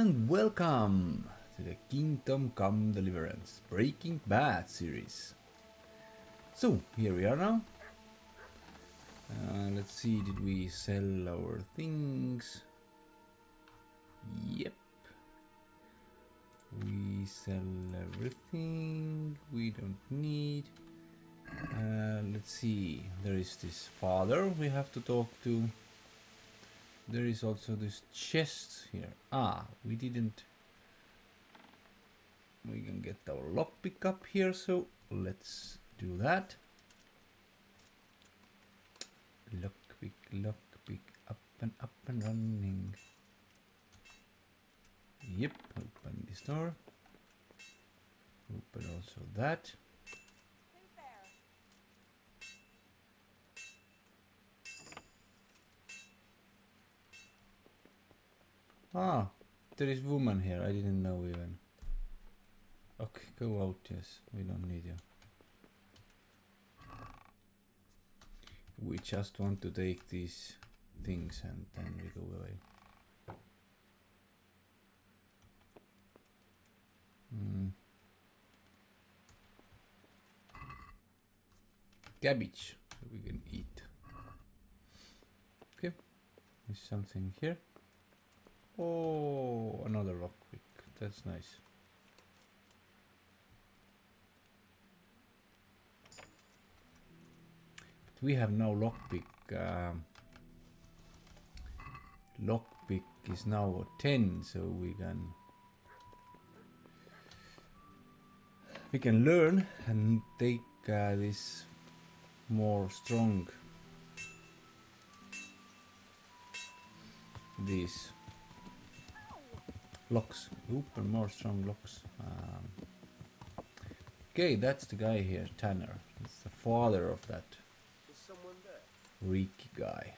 And welcome to the Kingdom Come Deliverance Breaking Bad series. So, here we are now. Uh, let's see, did we sell our things? Yep. We sell everything we don't need. Uh, let's see, there is this father we have to talk to. There is also this chest here. Ah, we didn't... We can get our lockpick up here, so let's do that. Lockpick, lockpick, up and up and running. Yep, open this door. Open also that. Ah, there is woman here. I didn't know even. Okay, go out. Yes, we don't need you. We just want to take these things and then we go away. Hmm. Cabbage, we can eat. Okay, there's something here. Oh, another lockpick. That's nice. But we have now lockpick. Um, lockpick is now 10, so we can we can learn and take uh, this more strong these locks. Open more strong locks. Um, okay that's the guy here Tanner. It's the father of that Reeky guy.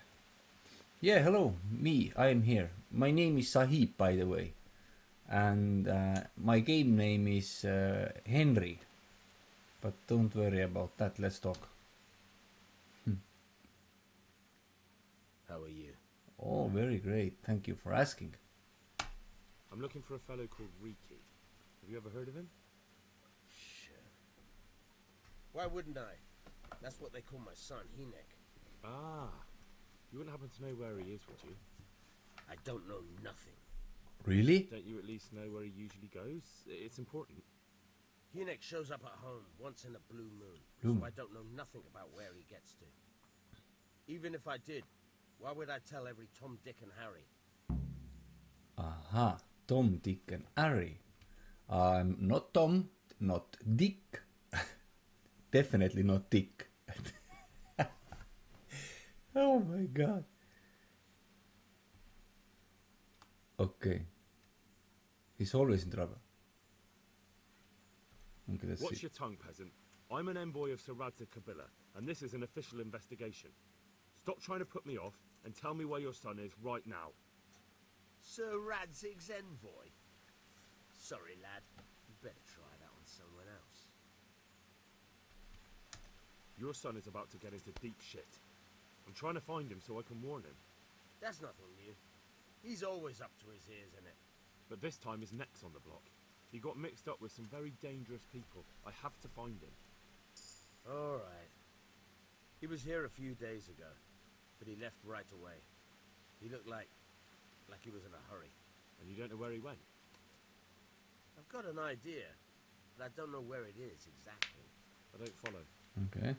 Yeah hello me. I am here. My name is Sahib by the way. And uh, my game name is uh, Henry. But don't worry about that. Let's talk. How are you? oh very great. Thank you for asking I'm looking for a fellow called Reeky. Have you ever heard of him? Sure. Why wouldn't I? That's what they call my son, Hynek. Ah, you wouldn't happen to know where he is, would you? I don't know nothing. really Don't you at least know where he usually goes? It's important. Hynek shows up at home once in a blue moon, Blue so. I don't know nothing about where he gets to. Even if I did, why would I tell every Tom, Dick, and Harry? Aha, Tom, Dick, and Harry. I'm not Tom, not Dick. Definitely not Dick. oh my god. Okay. He's always in trouble. Okay, let's Watch see. your tongue, peasant. I'm an envoy of Sir Radzig Kobyla, and this is an official investigation. Stop trying to put me off and tell me where your son is right now. Sir Radzig's envoy. Sorry, lad. You better try that on someone else. Your son is about to get into deep shit. I'm trying to find him so I can warn him, That's nothing new. He's always up to his ears in it. but this time his neck's on the block. He got mixed up with some very dangerous people. I have to find him. All right. He was here a few days ago, but he left right away. He looked like, like he was in a hurry. And you don't know where he went? I've got an idea, but I don't know where it is exactly. I don't follow. Okay.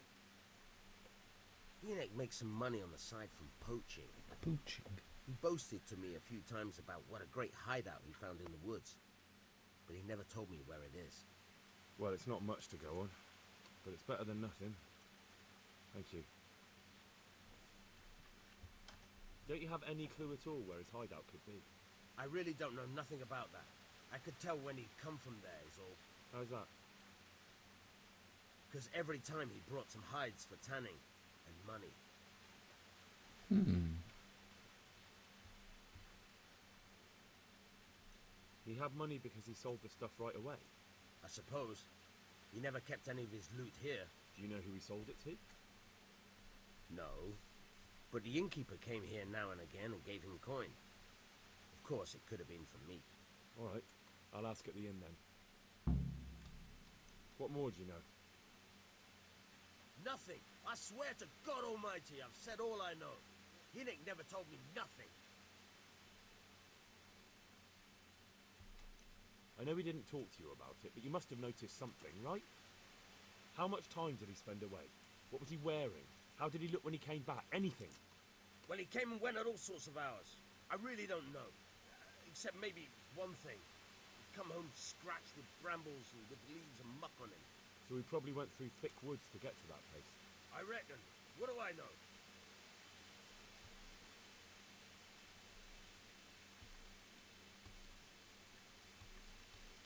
Hynek makes some money on the side from poaching. Poaching? He boasted to me a few times about what a great hideout he found in the woods, but he never told me where it is. Well, it's not much to go on, but it's better than nothing. Thank you. Don't you have any clue at all where his hideout could be? I really don't know nothing about that. I could tell when he'd come from there is all, How's that? because every time he brought some hides for tanning and money. Hmm. He had money because he sold the stuff right away. I suppose. He never kept any of his loot here. Do you know who he sold it to? No. But the innkeeper came here now and again and gave him coin. Of course, it could have been for me. All right. I'll ask at the inn then. What more do you know? Nothing. I swear to God Almighty, I've said all I know. Hynek never told me nothing. I know he didn't talk to you about it, but you must have noticed something, right? How much time did he spend away? What was he wearing? How did he look when he came back? Anything? Well, he came and went at all sorts of hours. I really don't know. Uh, Except maybe one thing. He'd come home scratched with brambles and with leaves and muck on him. So he probably went through thick woods to get to that place. I reckon. What do I know?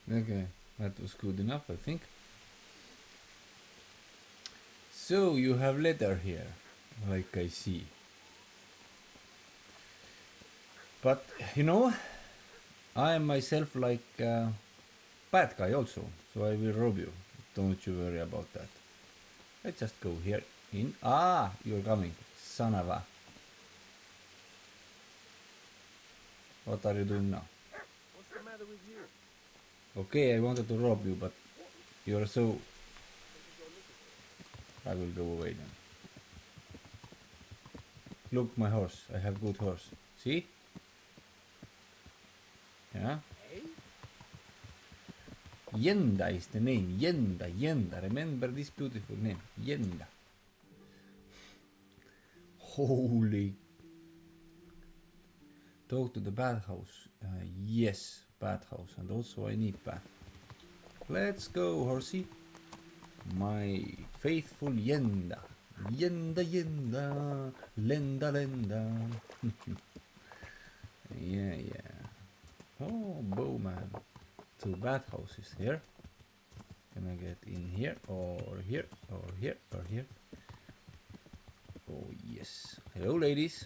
Okay, that was good enough, I think. So you have leather here, like I see. But you know, I am myself like a bad guy also, so I will rob you. Don't you worry about that. Let's just go here in. Ah, you're coming, son of a. What are you doing now? What's the matter with you? Okay, I wanted to rob you, but you're so. I will go away then. Look, my horse. I have good horse. See? Yeah. Yenda is the name. Yenda, Yenda. Remember this beautiful name. Yenda. Holy. Talk to the bathhouse. Uh, yes, bathhouse. And also I need bath. Let's go, horsey. My faithful Yenda. Yenda, Yenda. Lenda, Lenda. yeah, yeah. Oh, bowman. Two bathhouses here. Can I get in here or here or here or here? Oh yes. Hello ladies.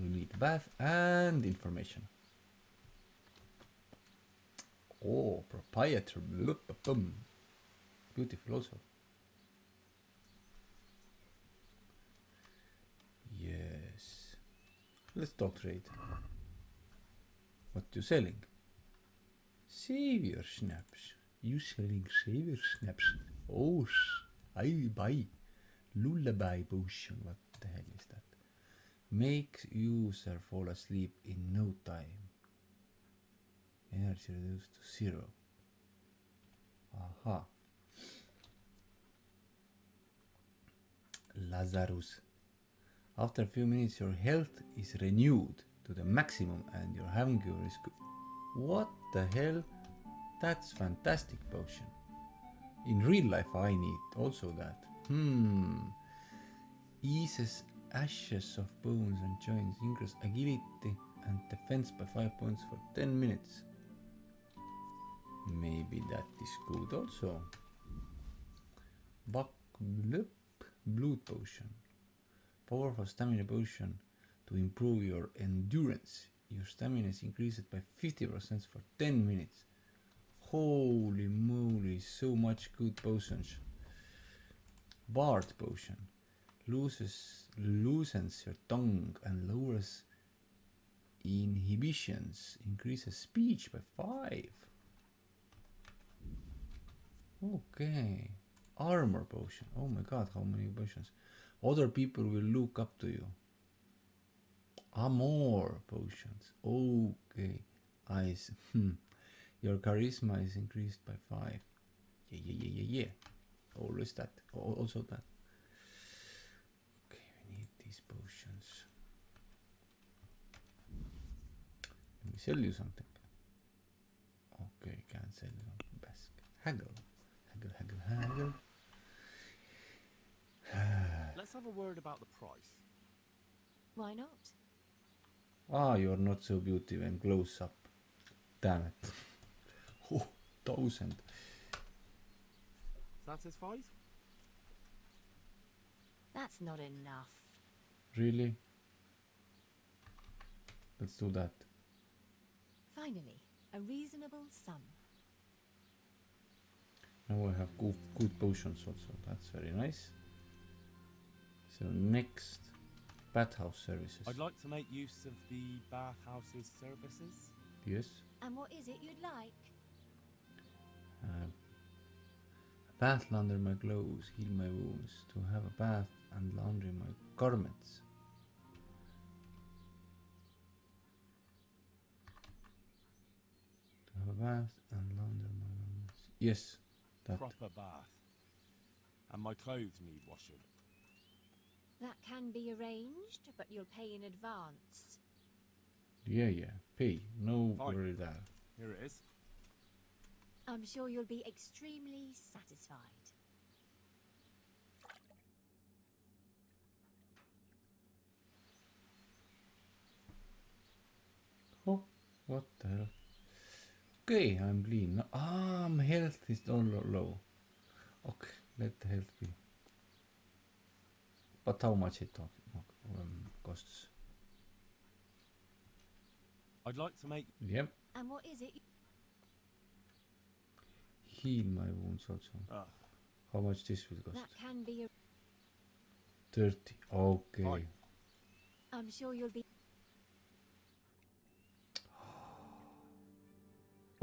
We need bath and information. Oh, proprietor. Beautiful also. Yes. Let's talk trade. What you selling? Savior schnapps. You selling savior schnapps? Oh, I buy. Lullaby potion. What the hell is that? Makes user fall asleep in no time. Energy reduced to zero. Aha. Lazarus. After a few minutes, your health is renewed to the maximum and your hunger is good. What the hell? That's fantastic potion. In real life, I need also that. Hmm. Eases ashes of bones and joints, increase agility and defense by 5 points for 10 minutes. Maybe that is good also. Buck blood potion. Powerful stamina potion to improve your endurance. Your stamina is increased by 50% for 10 minutes. Holy moly, so much good potions. Bard potion loses loosens your tongue and lowers inhibitions, increases speech by five. Okay. Armor potion. Oh my god, how many potions? Other people will look up to you. Amor potions. Okay. Eyes. Hmm. Your charisma is increased by five. Yeah, yeah, yeah, yeah, yeah. Always that. Also that. Okay, we need these potions. Let me sell you something. Okay, can't sell you something. Haggle. Haggle, haggle, haggle. Let's have a word about the price. Why not? Ah, you're not so beautiful and close up. Damn it. Oh, thousand. Satisfied? That's not enough. Really? Let's do that. Finally, a reasonable sum. Now I have good, good potions also. That's very nice. So next, bathhouse services. I'd like to make use of the bathhouse's services. Yes. And what is it you'd like? Uh, a bath launder my clothes, heal my wounds, to have a bath and laundry my garments. To have a bath and launder my garments. Yes, that. Proper bath. And my clothes need washing. That can be arranged, but you'll pay in advance. Yeah, yeah. Pay. No Fine. worry there. Here it is. I'm sure you'll be extremely satisfied. Oh, what the hell? Okay, I'm clean. No- Ah, my health is all low. Okay, let the health be. But how much it talk, um, costs? I'd like to make Yep, And what is it? heal my wounds also. uh, How much this will cost? That can be. ar- 30. Okay. Fine. I'm sure you'll be.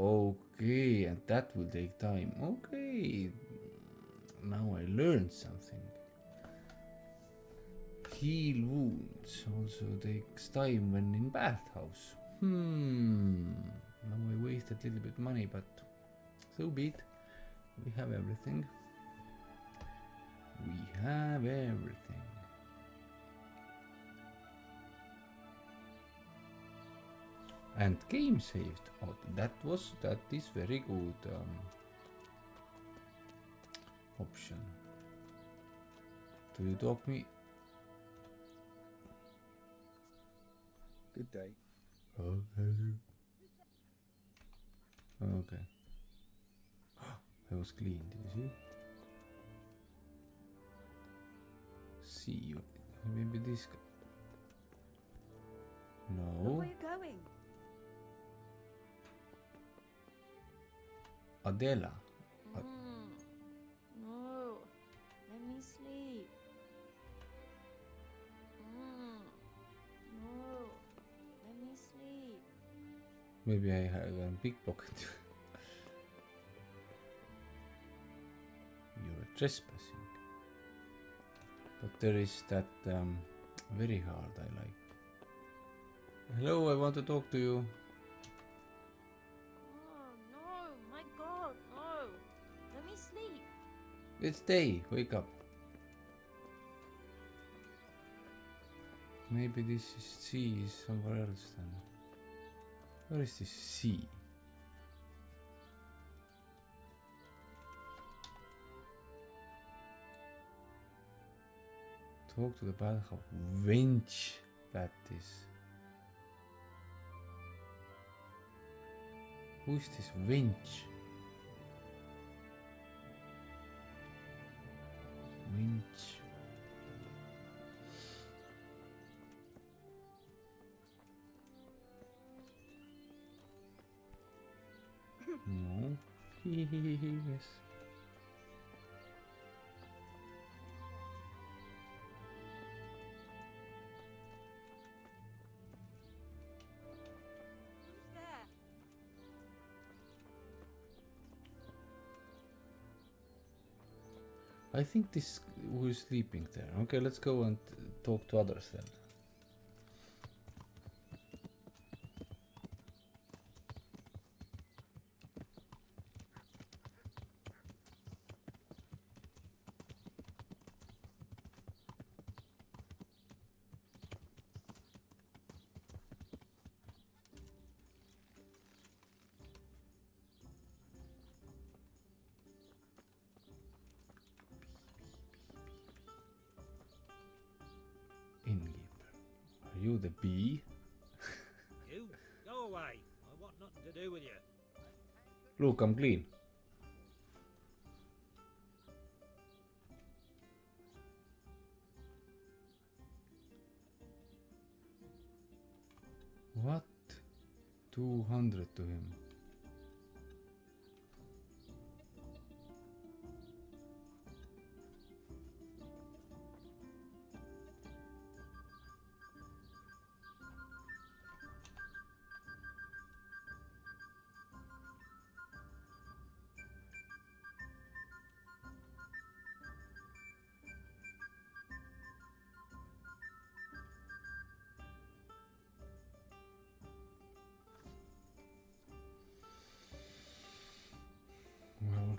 Okay, and that will take time. Okay. Now I learned something. Heal wounds also takes time when in bathhouse. Hmm. Now I wasted a little bit money, but so be it. We have everything. We have everything. and game saved oh that was that is very good um, option do you talk me good day. okay. Okay. That was clean did you? See see you. Maybe this guy. No. Where are you going? Adela Maybe I have a big pocket. You're trespassing. But there is that um, very hard I like. Hello, I want to talk to you. Oh, no. My God, no. Let me sleep. It's day, wake up. Maybe this is sea is somewhere else then. Where is this sea? Talk to the bathhouse. Wench, that is. Who's this wench? Winch. No. yes. I think this who's sleeping there. Okay, let's go and talk to others then. 200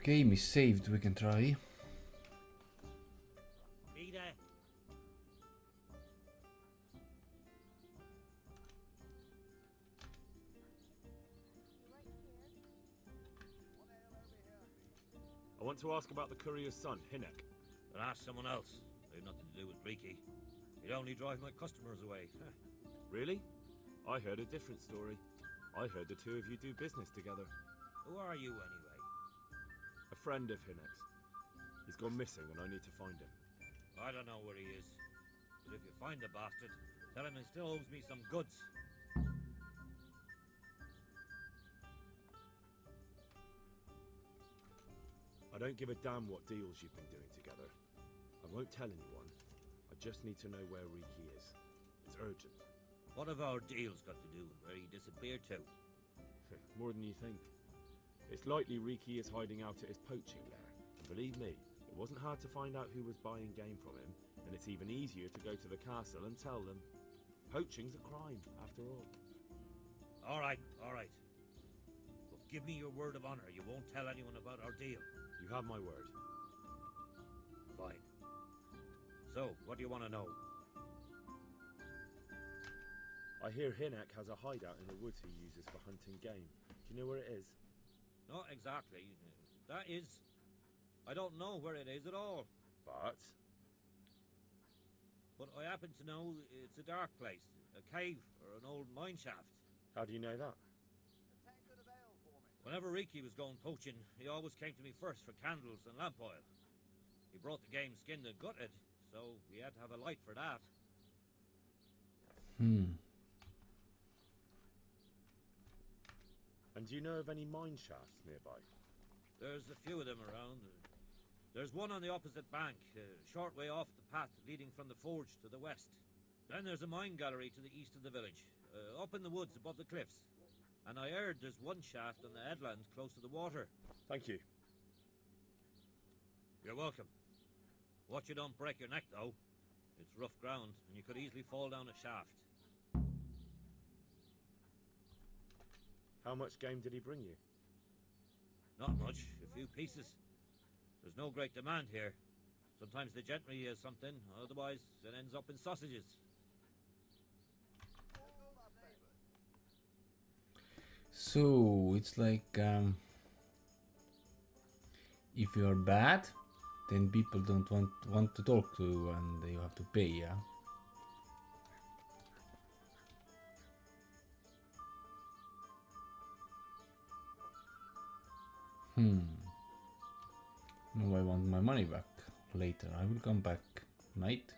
game is saved, we can try. Peter. I want to ask about the courier's son, Hynek. Then ask someone else. They've nothing to do with Reeky. He'd only drive my customers away. Really? I heard a different story. I heard the two of you do business together. Who are you, anyway? Friend of Hynek's. He's gone missing and I need to find him. I don't know where he is. But if you find the bastard, tell him he still owes me some goods. I don't give a damn what deals you've been doing together. I won't tell anyone. I just need to know where Reeky is. It's urgent. What have our deals got to do with where he disappeared to? More than you think. It's likely Reeky is hiding out at his poaching lair. And believe me, it wasn't hard to find out who was buying game from him, and it's even easier to go to the castle and tell them. Poaching's a crime, after all. All right, all right. But give me your word of honor you won't tell anyone about our deal. You have my word. Fine. So, what do you want to know? I hear Hynek has a hideout in the woods he uses for hunting game. Do you know where it is? Not exactly. That is... I don't know where it is at all. But But I happen to know it's a dark place. A cave or an old mine shaft. how do you know that? Whenever Reeky was going poaching, he always came to me first for candles and lamp oil. He brought the game skinned and gutted, so we had to have a light for that. Hmm. And do you know of any mine shafts nearby? There's a few of them around. There's one on the opposite bank, a short way off the path leading from the forge to the west. Then there's a mine gallery to the east of the village, uh, up in the woods above the cliffs. And I heard there's one shaft on the headland close to the water. Thank you. You're welcome. Watch you don't break your neck, though. It's rough ground, and you could easily fall down a shaft. How much game did he bring you? Not much, a few pieces. There's no great demand here. Sometimes the gentry has something, otherwise it ends up in sausages. So it's like um, if you're bad, then people don't want want to talk to you, and you have to pay. Yeah. Hmm. No, I want my money back later. I will come back. Night.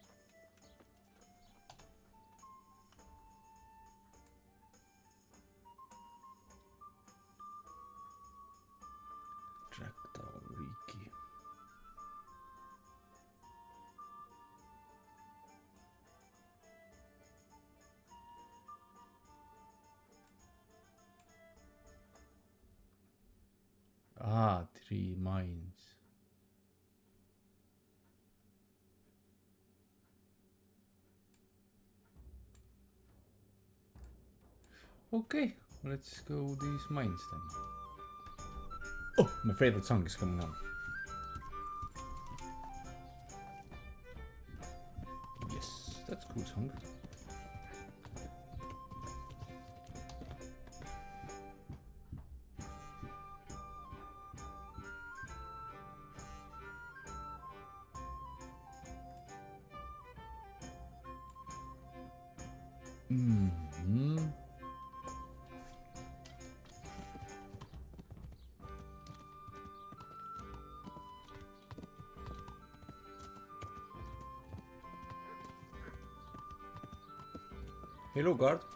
Mines. Okay, let's go these mines then. Oh, my favorite song is coming on. Yes, that's cool song. Hello, guard.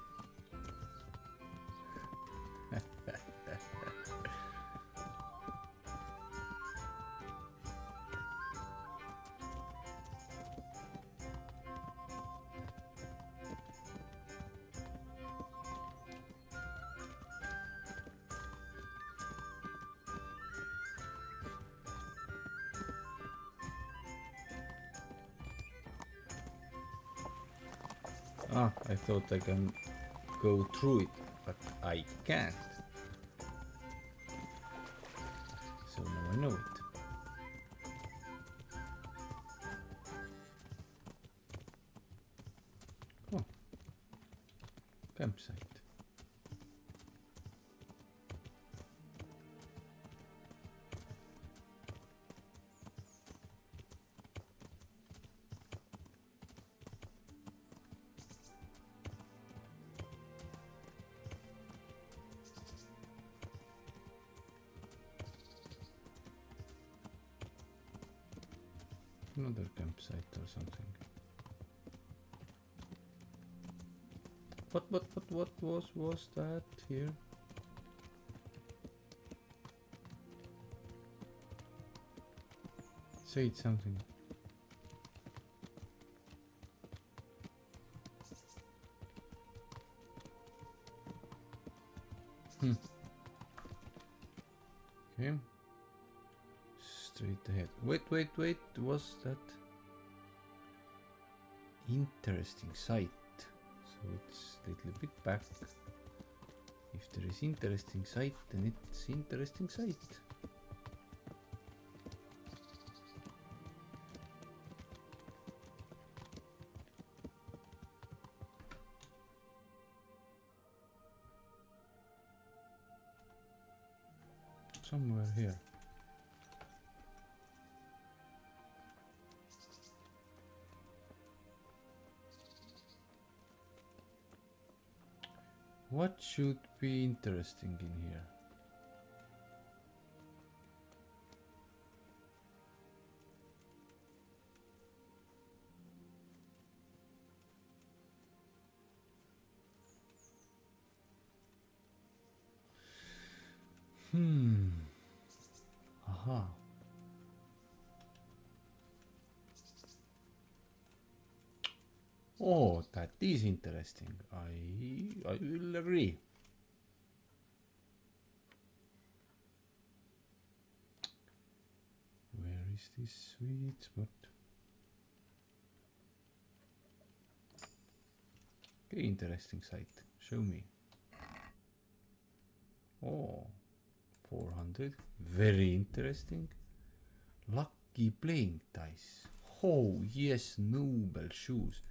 I can go through it, but I can't. So now I know it. Campsite or something. What what what what was was that here? Say it something. Hmm. Okay. Straight ahead. Wait, wait, wait. Was that interesting sight? So it's a little bit back. If there is interesting sight, then it's interesting sight. Should be interesting in here? Oh, that is interesting. I I will agree. Where is this sweet spot? Okay, interesting site. Show me. Oh, 400. Very interesting. Lucky playing dice. Oh, yes, noble shoes.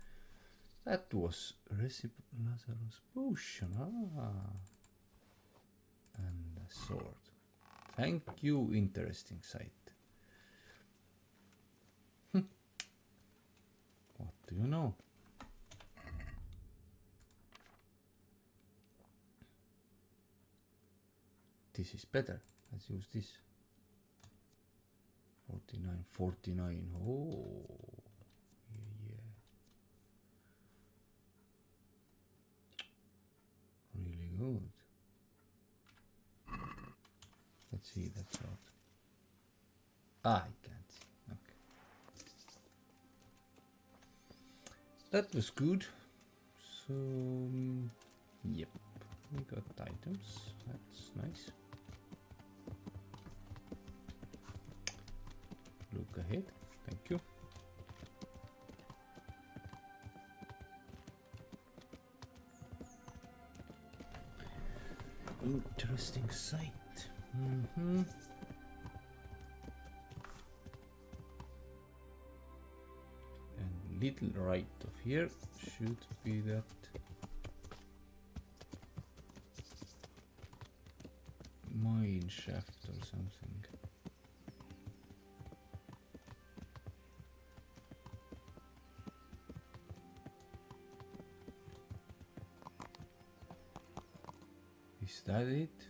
That was recipe Lazarus potion. Ah. And a sword. Thank you, interesting sight. Hm. what do you know? This is better. Let's use this. 49, 49. Oh, yeah, yeah. Really good. Let's see that out. Ah, I can't see. Okay. That was good. So, mm, yep, we got items. That's nice. Look ahead. Thank you. Interesting sight. Mm-hmm. And little right of here should be that mine shaft or something. That it?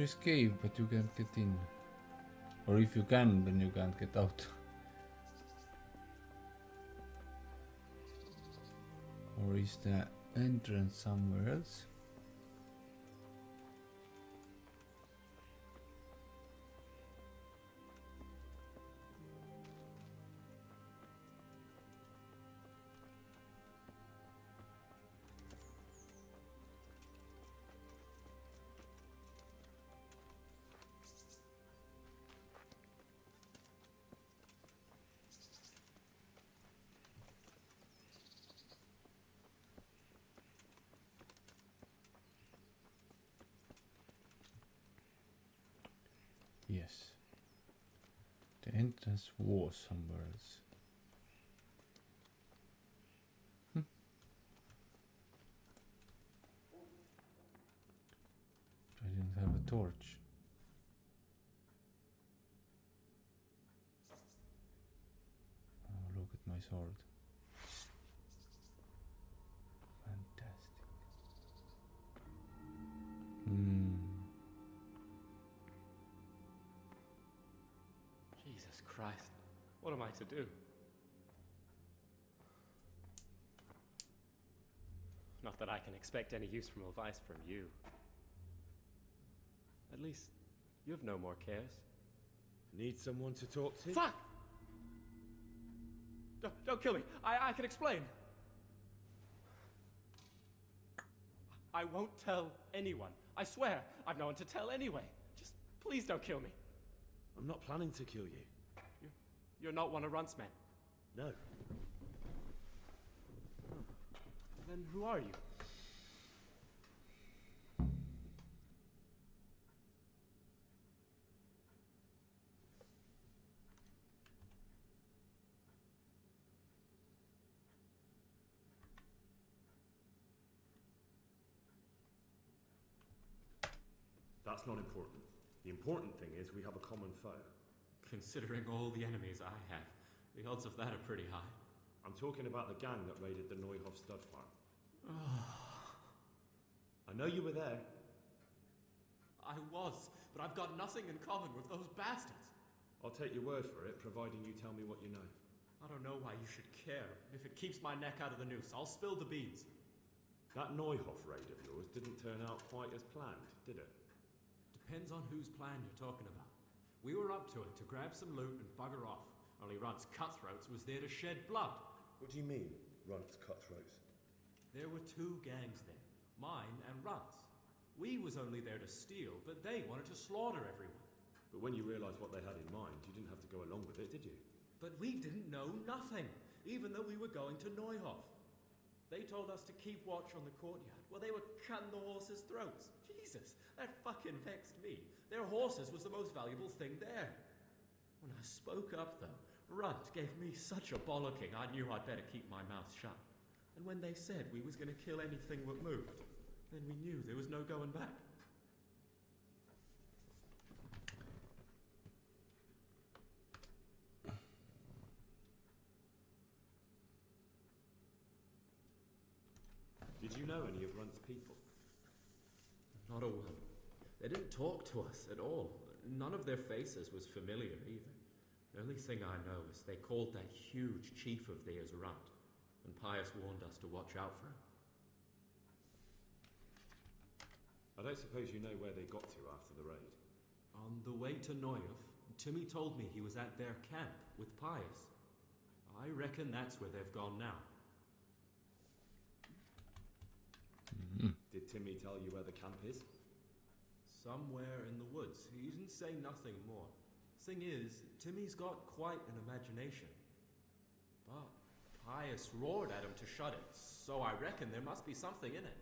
Is cave, but you can't get in. Or if you can, then you can't get out. or is the entrance somewhere else? Was somewhere else. Hmm. I didn't have a torch. Oh, look at my sword. Fantastic. Hmm. Jesus Christ. What am I to do? Not that I can expect any use from advice from you. At least, you have no more cares. Need someone to talk to? Fuck! Don't, don't kill me. I, I can explain. I won't tell anyone. I swear, I've no one to tell anyway. Just please don't kill me. I'm not planning to kill you. You're not one of Runt's men. No. Then who are you? That's not important. The important thing is we have a common foe. Considering all the enemies I have, the odds of that are pretty high. I'm talking about the gang that raided the Neuhof stud farm. I know you were there. I was, but I've got nothing in common with those bastards. I'll take your word for it, providing you tell me what you know. I don't know why you should care. If it keeps my neck out of the noose, I'll spill the beans. That Neuhof raid of yours didn't turn out quite as planned, did it? Depends on whose plan you're talking about. We were up to it to grab some loot and bugger off. Only Runt's cutthroats was there to shed blood. What do you mean, Runt's cutthroats? There were two gangs there, mine and Runt's. We was only there to steal, but they wanted to slaughter everyone. But when you realised what they had in mind, you didn't have to go along with it, did you? But we didn't know nothing, even though we were going to Neuhof. They told us to keep watch on the courtyard while they were cutting the horses' throats. Jesus, that fucking vexed me. Their horses was the most valuable thing there. When I spoke up, though, Runt gave me such a bollocking I knew I'd better keep my mouth shut. And when they said we was going to kill anything that moved, then we knew there was no going back. You know any of Runt's people? Not a one. They didn't talk to us at all. None of their faces was familiar either. The only thing I know is they called that huge chief of theirs Runt, and Pius warned us to watch out for him. I don't suppose you know where they got to after the raid. On the way to Neuhof, Timmy told me he was at their camp with Pius. I reckon that's where they've gone now. Did Timmy tell you where the camp is? Somewhere in the woods. He didn't say nothing more. Thing is, Timmy's got quite an imagination. But Pius roared at him to shut it, so I reckon there must be something in it.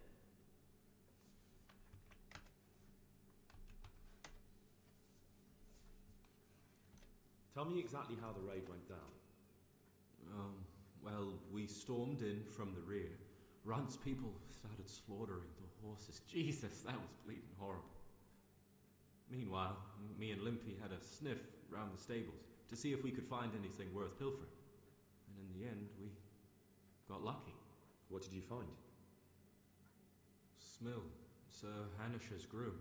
Tell me exactly how the raid went down. Um, well, we stormed in from the rear. Runt's people started slaughtering the horses. Jesus, that was bleeding horrible. Meanwhile, me and Limpy had a sniff round the stables to see if we could find anything worth pilfering. And in the end, we got lucky. What did you find? Smil, Sir Hanush's groom.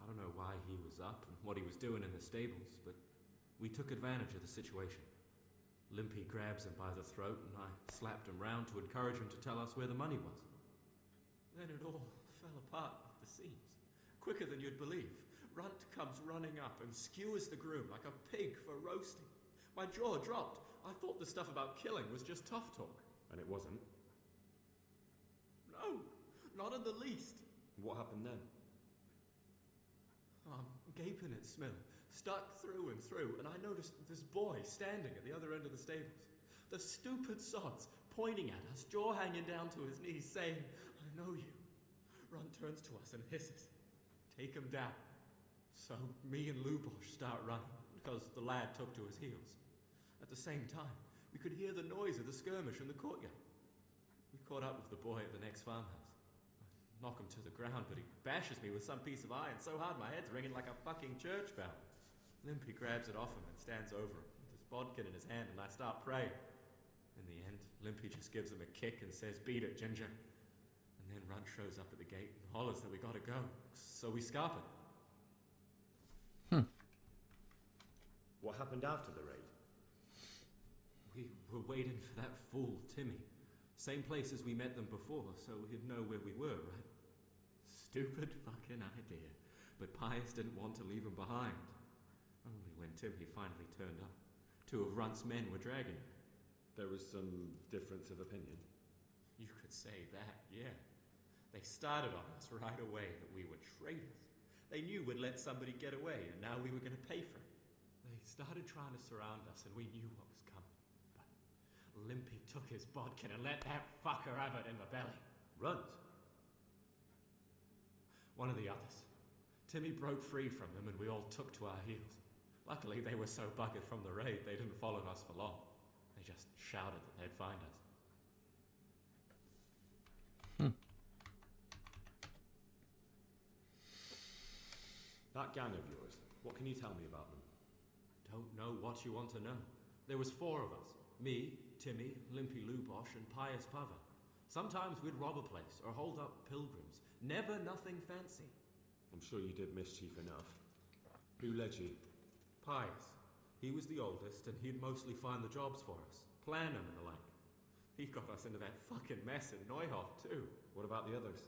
I don't know why he was up and what he was doing in the stables, but we took advantage of the situation. Limpy grabs him by the throat, and I slapped him round to encourage him to tell us where the money was. Then it all fell apart at the seams, quicker than you'd believe. Runt comes running up and skewers the groom like a pig for roasting. My jaw dropped. I thought the stuff about killing was just tough talk. And it wasn't. No, not in the least. What happened then? I'm gaping at Smil, stuck through and through, and I noticed this boy standing at the other end of the stables. The stupid sods pointing at us, jaw hanging down to his knees, saying, I know you. Runt turns to us and hisses, Take him down. So me and Lubosh start running because the lad took to his heels. At the same time, we could hear the noise of the skirmish in the courtyard. We caught up with the boy at the next farmhouse. I knock him to the ground, but he bashes me with some piece of iron so hard my head's ringing like a fucking church bell. Limpy grabs it off him and stands over him with his bodkin in his hand, and I start praying. In the end, Limpy just gives him a kick and says, Beat it, Ginger. And then Runt shows up at the gate and hollers that we gotta go. So we scarp it. Hmm. What happened after the raid? We were waiting for that fool, Timmy. Same place as we met them before, so he'd know where we were, right? Stupid fucking idea. But Pius didn't want to leave him behind. When Timmy finally turned up, two of Runt's men were dragging him. There was some difference of opinion. You could say that, yeah. They started on us right away that we were traitors. They knew we'd let somebody get away, and now we were going to pay for it. They started trying to surround us, and we knew what was coming. But Limpy took his bodkin and let that fucker have it in the belly. Runt? One of the others. Timmy broke free from them, and we all took to our heels. Luckily, they were so buggered from the raid, they didn't follow us for long. They just shouted that they'd find us. Hmm. That gang of yours, what can you tell me about them? Don't know what you want to know. There was four of us. Me, Timmy, Limpy Lubosh, and Pius Pava. Sometimes we'd rob a place or hold up pilgrims. Never nothing fancy. I'm sure you did mischief enough. Who led you? Pius. He was the oldest, and he'd mostly find the jobs for us, plan them and the like. He got us into that fucking mess in Neuhof, too. What about the others?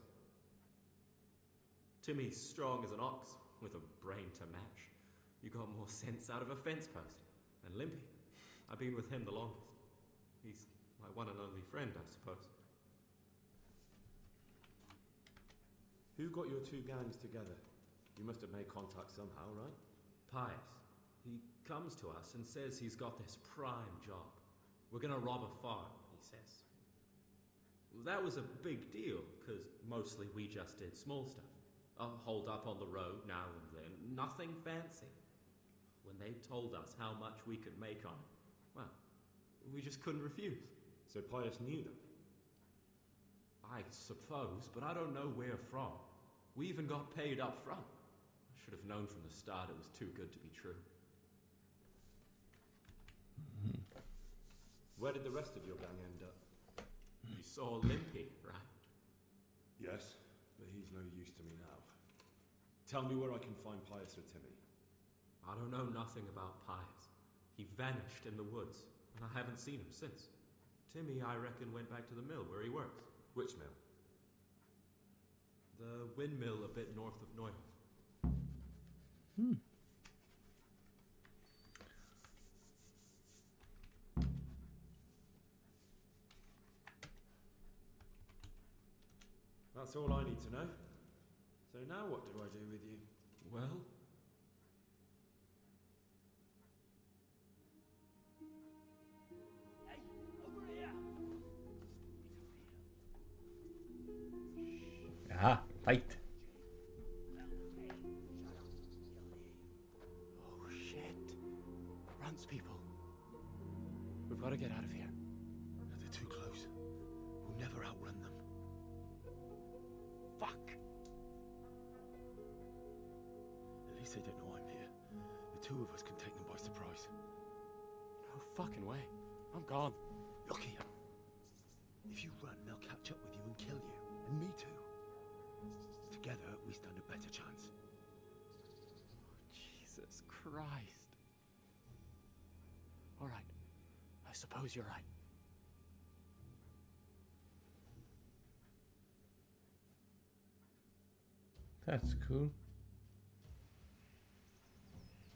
Timmy's strong as an ox, with a brain to match. You got more sense out of a fence post. And Limpy, I've been with him the longest. He's my one and only friend, I suppose. Who got your two gangs together? You must have made contact somehow, right? Pius. He comes to us and says he's got this prime job. We're gonna rob a farm, he says. That was a big deal, because mostly we just did small stuff. A hold up on the road now and then, nothing fancy. When they told us how much we could make on it, well, we just couldn't refuse. So Pius knew them. I suppose, but I don't know where from. We even got paid up front. I should have known from the start it was too good to be true. Mm-hmm. Where did the rest of your gang end up? Hmm. You saw Limpy, right? Yes, but he's no use to me now. Tell me where I can find Pius or Timmy. I don't know nothing about Pius. He vanished in the woods, and I haven't seen him since. Timmy, I reckon, went back to the mill where he works. Which mill? The windmill a bit north of Neuhof. Hmm. That's all I need to know. So now what do I do with you? Well, Hey, over here! Aha, fight. Suppose you're right. That's cool.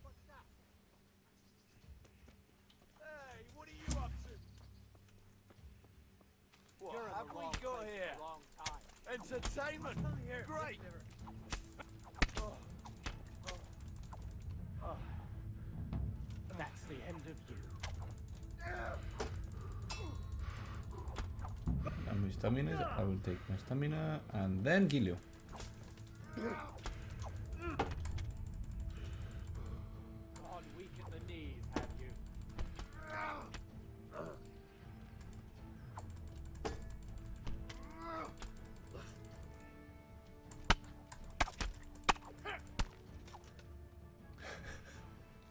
What's that? Hey, what are you up to? What You're in have we wrong got here? the time. Entertainment! Great! stamina. I will take my stamina and then kill you.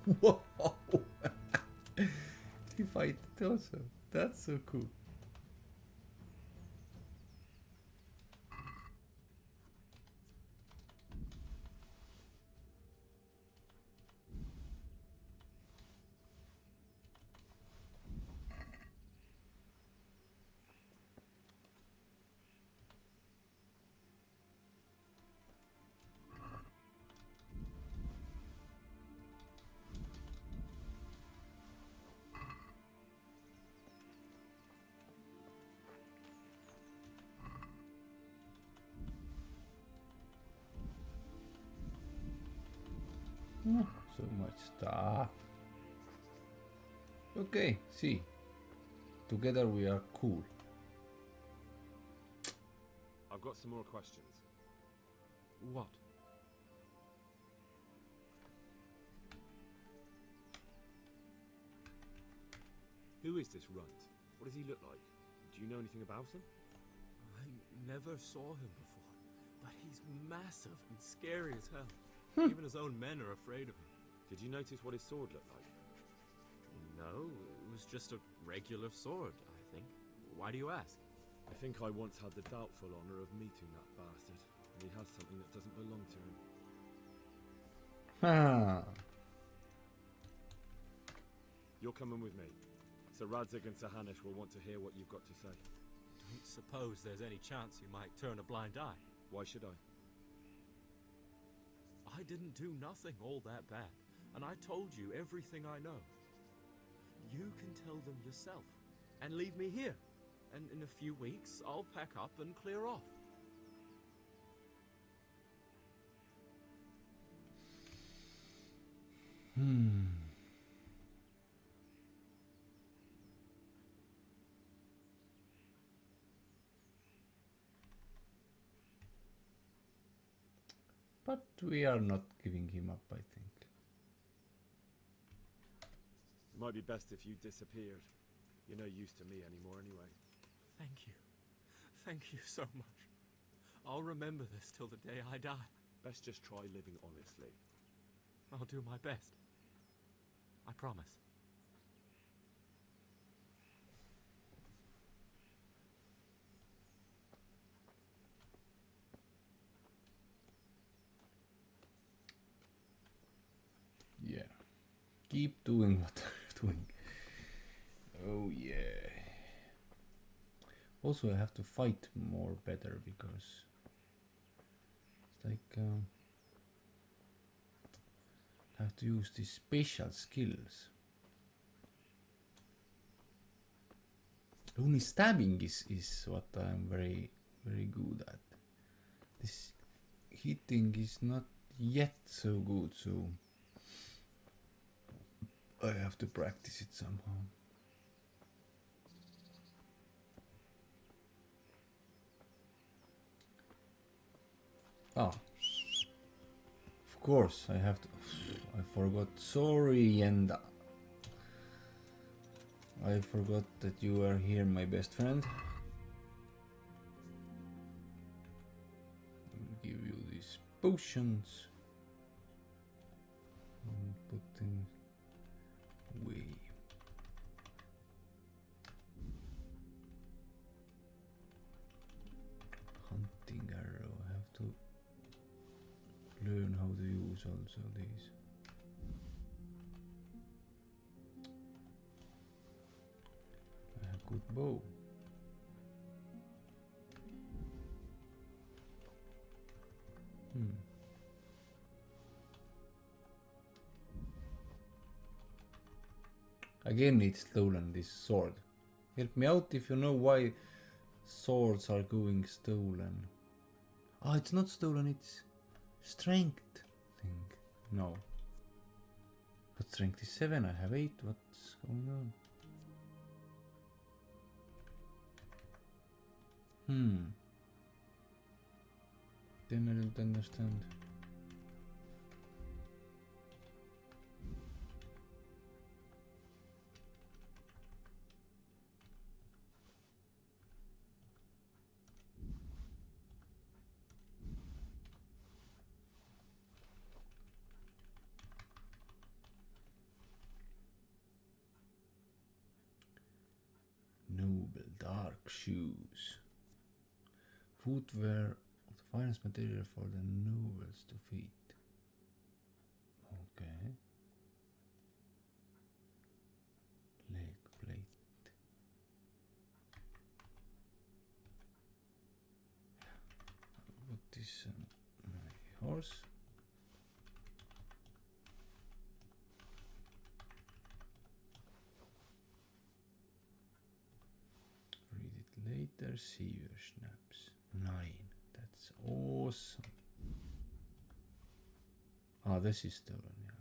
Whoa! he fight also. That's so cool. See. Together we are cool. I've got some more questions. What? Who is this runt? What does he look like? Do you know anything about him? I never saw him before, but he's massive and scary as hell. Hmm. Even his own men are afraid of him. Did you notice what his sword looked like? No, it was just a regular sword, I think. Why do you ask? I think I once had the doubtful honor of meeting that bastard, and he has something that doesn't belong to him. Ah, You're coming with me. Sir Radzig and Sir Hanush will want to hear what you've got to say. Don't suppose there's any chance you might turn a blind eye. Why should I? I didn't do nothing all that bad, and I told you everything I know. You can tell them yourself, and leave me here. And in a few weeks, I'll pack up and clear off. hmm. But we are not giving him up, I think. It might be best if you disappeared. You're no use to me anymore anyway. Thank you. Thank you so much. I'll remember this till the day I die. Best just try living honestly. I'll do my best. I promise. Yeah. Keep doing what you're doing. Oh yeah. Also, I have to fight more better because it's like um, I have to use these special skills. Only stabbing is is what I'm very very good at. This hitting is not yet so good, so I have to practice it somehow. Ah. Of course, I have to. I forgot. Sorry, Yenda. I forgot that you are here, my best friend. I'll give you these potions. Learn how to use also these. A good bow. Hmm. Again, it's stolen this sword. Help me out if you know why swords are going stolen. Oh, it's not stolen, it's strength thing. No. But strength is 7, I have 8. What's going on? Hmm. Then I don't understand. Noble dark shoes. Footwear of the finest material for the nobles to feed. Okay. Leg plate. What is um, my horse? Read Saviour schnapps. Nine. That's awesome. Ah, this is stolen. Yeah,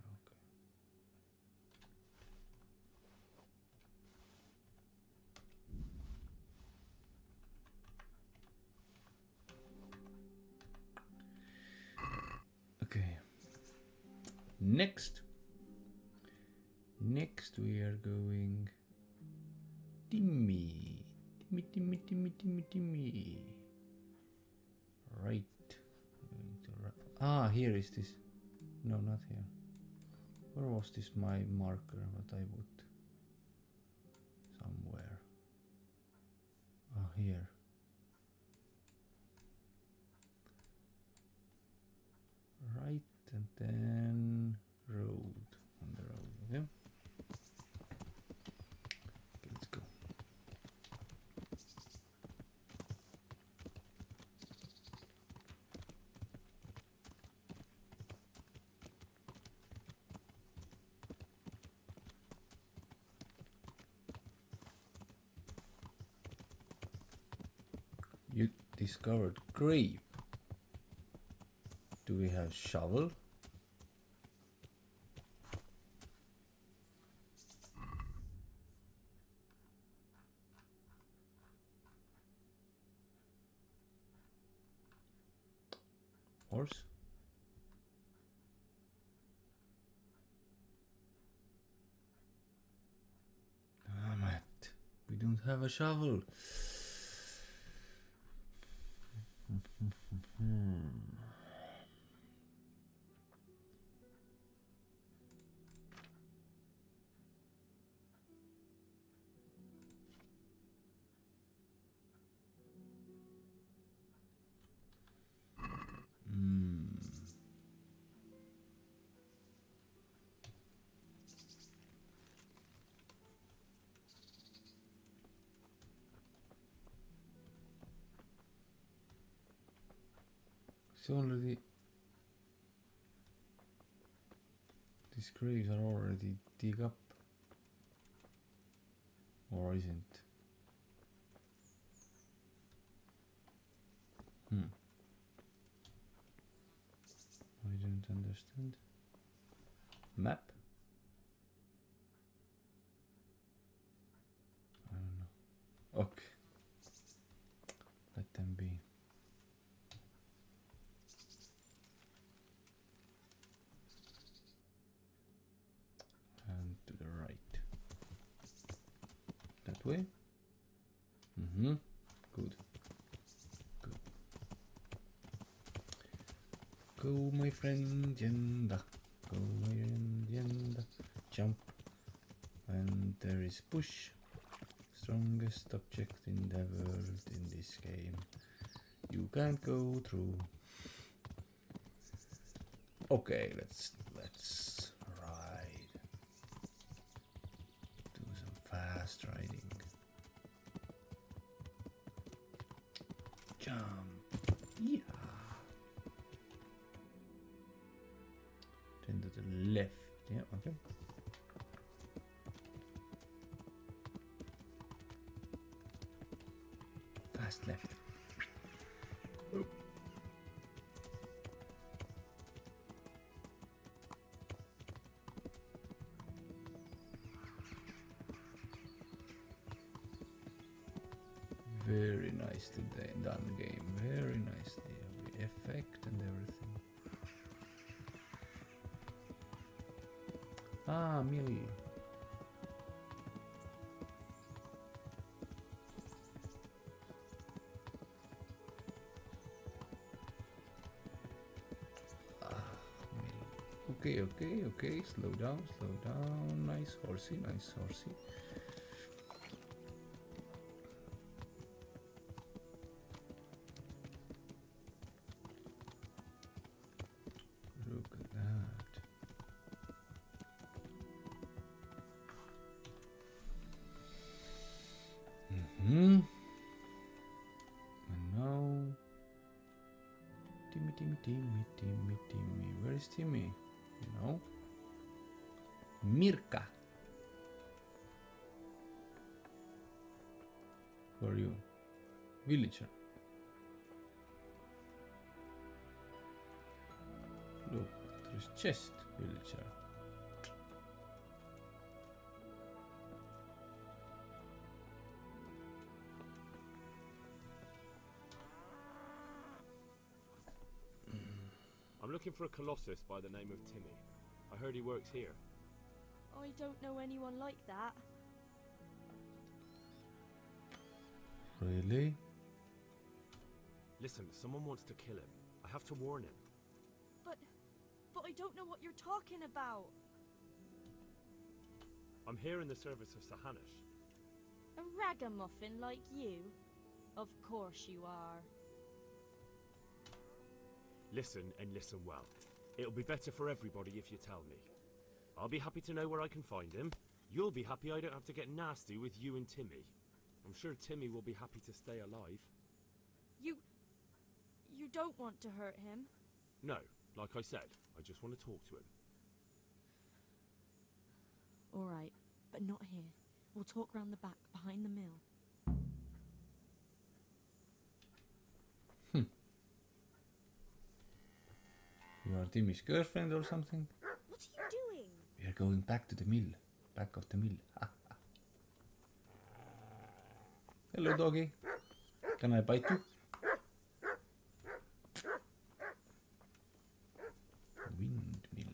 okay. Okay. Next. Next we are going Timmy. Timmy, Timmy, Timmy, Timmy, Timmy. Right. Going to Ah, here is this. No, not here. Where was this my marker? What I would... Somewhere. Ah, here. Right, and then road. On the road, okay? Okay, let's go. You discovered grave. Do we have shovel? Horse? Damn it. We don't have a shovel. Hmm. It's already. These graves are already dig up. Or isn't? Hmm. I don't understand. Map? I don't know. Okay. Let them be. And to the right. That way? Mm-hmm. Good. Good. Go, my friend, Yenda. Go, my friend, Yenda. Jump. And there is push. Strongest object in the world in this game. You can't go through. Okay, let's let's ride. Do some fast riding. Jump. Yeah. Then to the left. Yeah, okay. Fast left. Ah, mill. Ah. Okay, okay, okay. Slow down, slow down. Nice horsey, nice horsey. Is Timmy? You know? Mirka. Who are you? Villager. Look, there's chest, villager. For a colossus by the name of Timmy. I heard he works here. I don't know anyone like that. Really? Listen, someone wants to kill him. I have to warn him. But, but I don't know what you're talking about. I'm here in the service of Sir Hanush. A ragamuffin like you? Of course you are. Listen and listen well. It'll be better for everybody if you tell me. I'll be happy to know where I can find him. You'll be happy I don't have to get nasty with you and Timmy. I'm sure Timmy will be happy to stay alive. You... You don't want to hurt him? No, like I said, I just want to talk to him. Alright, but not here. We'll talk round the back, behind the mill. You are Timmy's girlfriend or something? What are you doing? We are going back to the mill. Back of the mill. Ah, ah. Hello, doggy. Can I bite you? Windmill.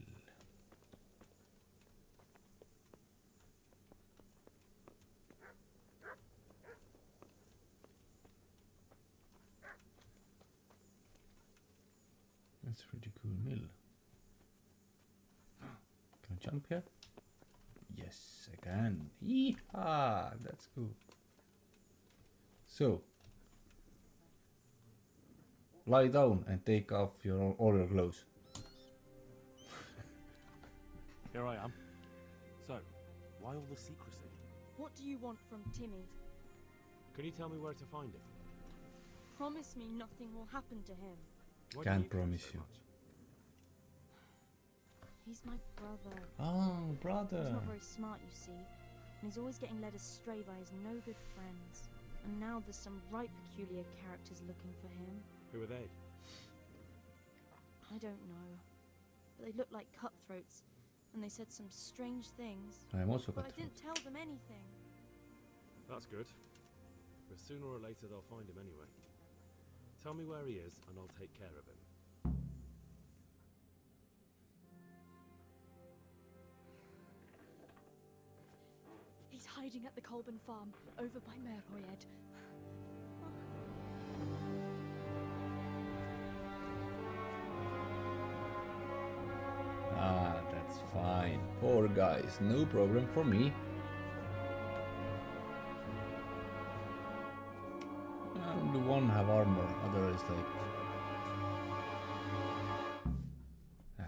That's a cool mill. Can I jump here? Yes, I can. Yeehaw! That's cool. So, lie down and take off your all your clothes. Here I am. So, why all the secrecy? What do you want from Timmy? Can you tell me where to find him? Promise me nothing will happen to him. Why Can't you promise so you. much? He's my brother. Oh, brother. He's not very smart, you see, and he's always getting led astray by his no good friends. And now there's some right peculiar characters looking for him. Who are they? I don't know. But they look like cutthroats, and they said some strange things. I'm also But I didn't tell them anything. That's good. But sooner or later they'll find him anyway. Tell me where he is, and I'll take care of him. Hiding at the Colburn farm, over by Merhojed. Ah, that's fine. Poor guys, no problem for me. Only one have armor, other is like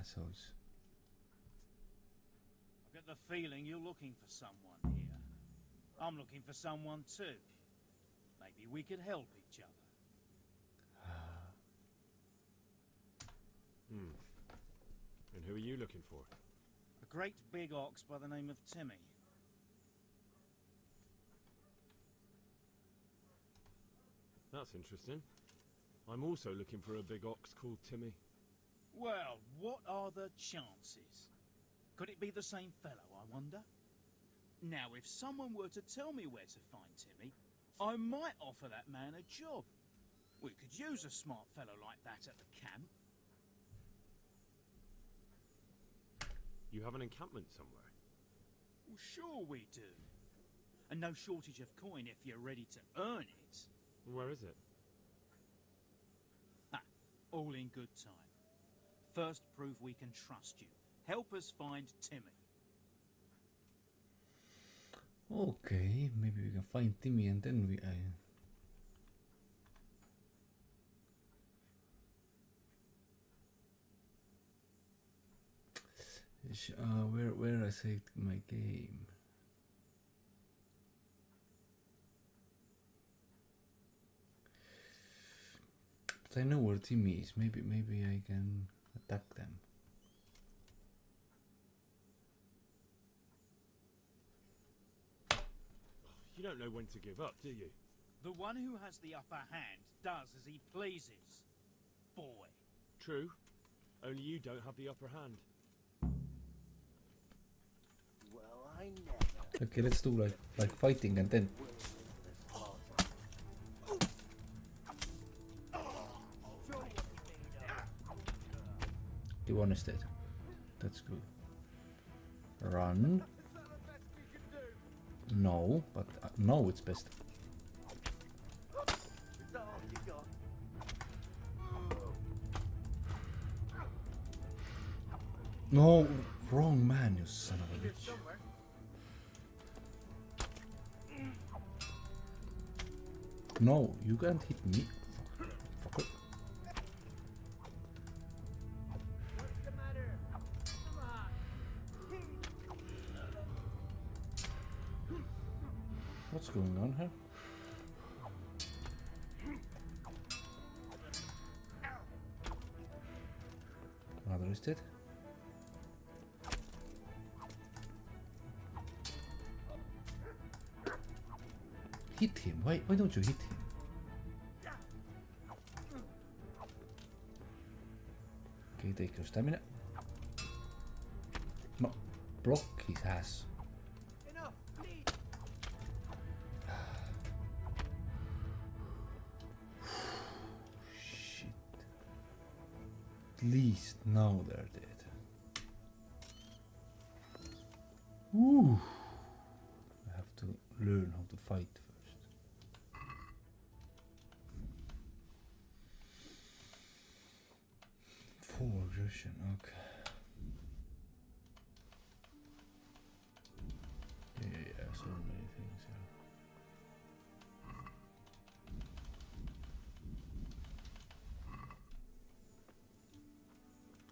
assholes. I get the feeling you're looking for someone here. I'm looking for someone too. Maybe we could help each other. Hmm. And who are you looking for? A great big ox by the name of Timmy. That's interesting. I'm also looking for a big ox called Timmy. Well, what are the chances? Could it be the same fellow, I wonder? Now, if someone were to tell me where to find Timmy, I might offer that man a job. We could use a smart fellow like that at the camp. You have an encampment somewhere. Well, sure we do. And no shortage of coin if you're ready to earn it. Where is it? Ha! All in good time. First, prove we can trust you. Help us find Timmy. Okay, maybe we can find Timmy and then we. Sh- Uh, where where I saved my game? But I know where Timmy is. Maybe maybe I can attack them. You don't know when to give up, do you? The one who has the upper hand does as he pleases. Boy. True. Only you don't have the upper hand. Well, I never. Okay, let's do like like fighting and then the one is dead. That's good. Run. No, but uh, no, it's best. No, wrong man, you son of a bitch. No, you can't hit me. Don't you hit? Okay, take your stamina. No, block his ass. Shit. At least now they're dead. Ooh. I have to learn how to fight aggression, okay. Yeah, yeah, yeah, so many things here.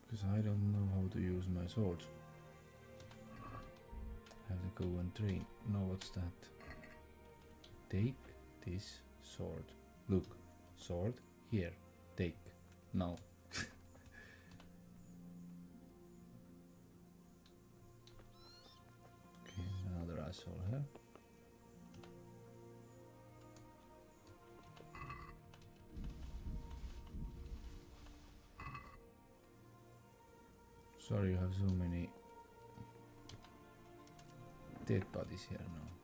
Because I don't know how to use my sword. Have to go and train. No, what's that? Take this sword. Look, sword here. Take. Now. So many dead bodies here now.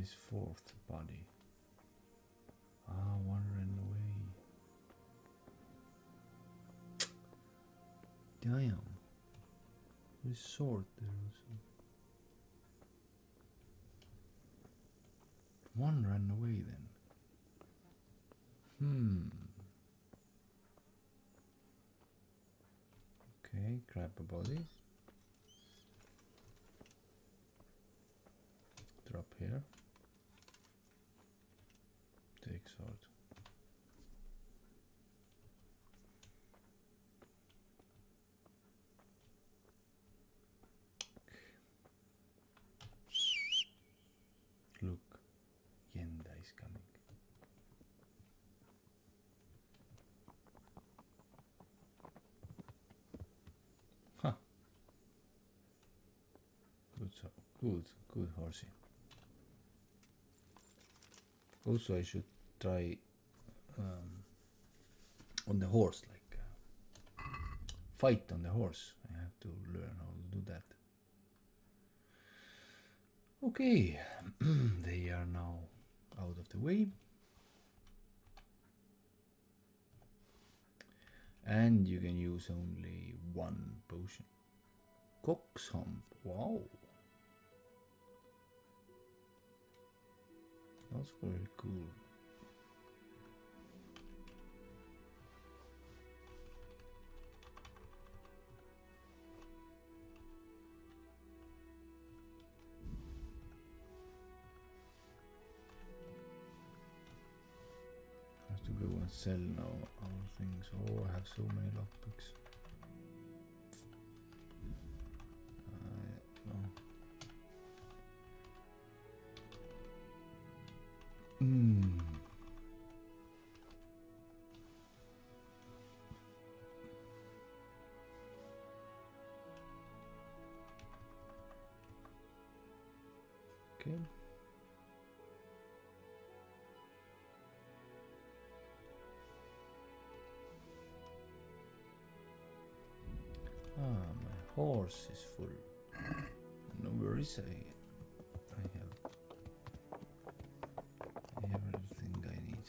Where is fourth body? Ah, one ran away. Damn. There's sword there also. One ran away then. Hmm. Okay, grab a body. Drop here. Good, good horsey. Also, I should try um, on the horse, like uh, fight on the horse. I have to learn how to do that. Okay, they are now out of the way. And you can use only one potion. Coxhomb, wow. That's very cool. have to go and sell now our things. Oh, I have so many lockpicks. Horse is full. No worries, I, have, I have everything I need.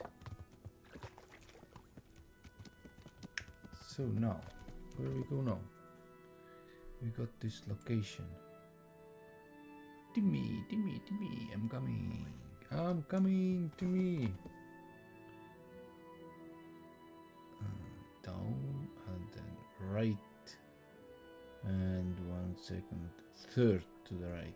So now, where we go now? We got this location. Timmy, Timmy, Timmy, I'm coming. I'm coming, Timmy. Second third to the right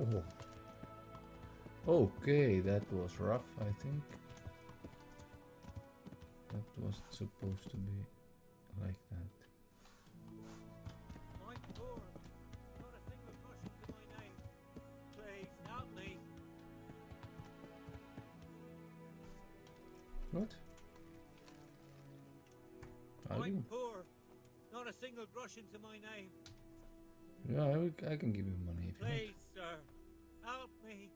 yeah. oh okay that was rough i think that was supposed to be like to my name. yeah I, I can give you money if you want. Please, sir. Help me.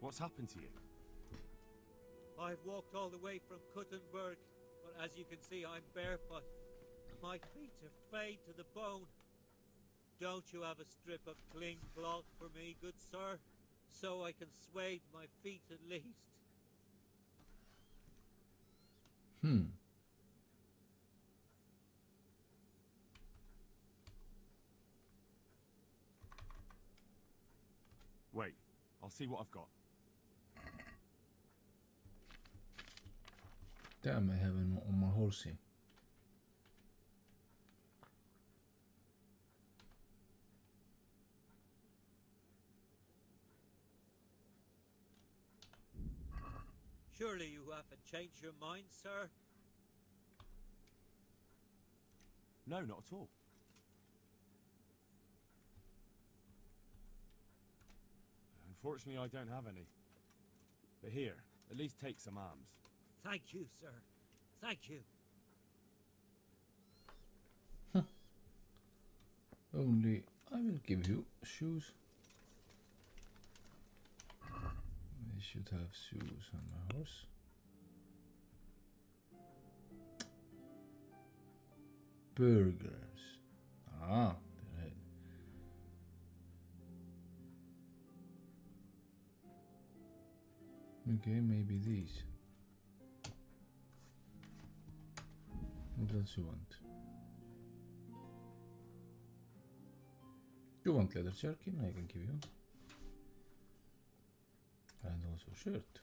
What's happened to you? I've walked all the way from Kuttenberg, but as you can see, I'm barefoot. My feet are frayed to the bone. Don't you have a strip of clean cloth for me, good sir? So I can swathe my feet at least. Hmm. Wait, I'll see what I've got. Damn, I have him on my horsey. Surely you haven't changed your mind, sir? No, not at all. Unfortunately, I don't have any. But here, at least take some arms. Thank you, sir. Thank you. Only I will give you shoes. I should have shoes on my horse. Burgers. Ah, Okay, maybe these. What else you want? You want leather jerkin? I can give you. And also shirt.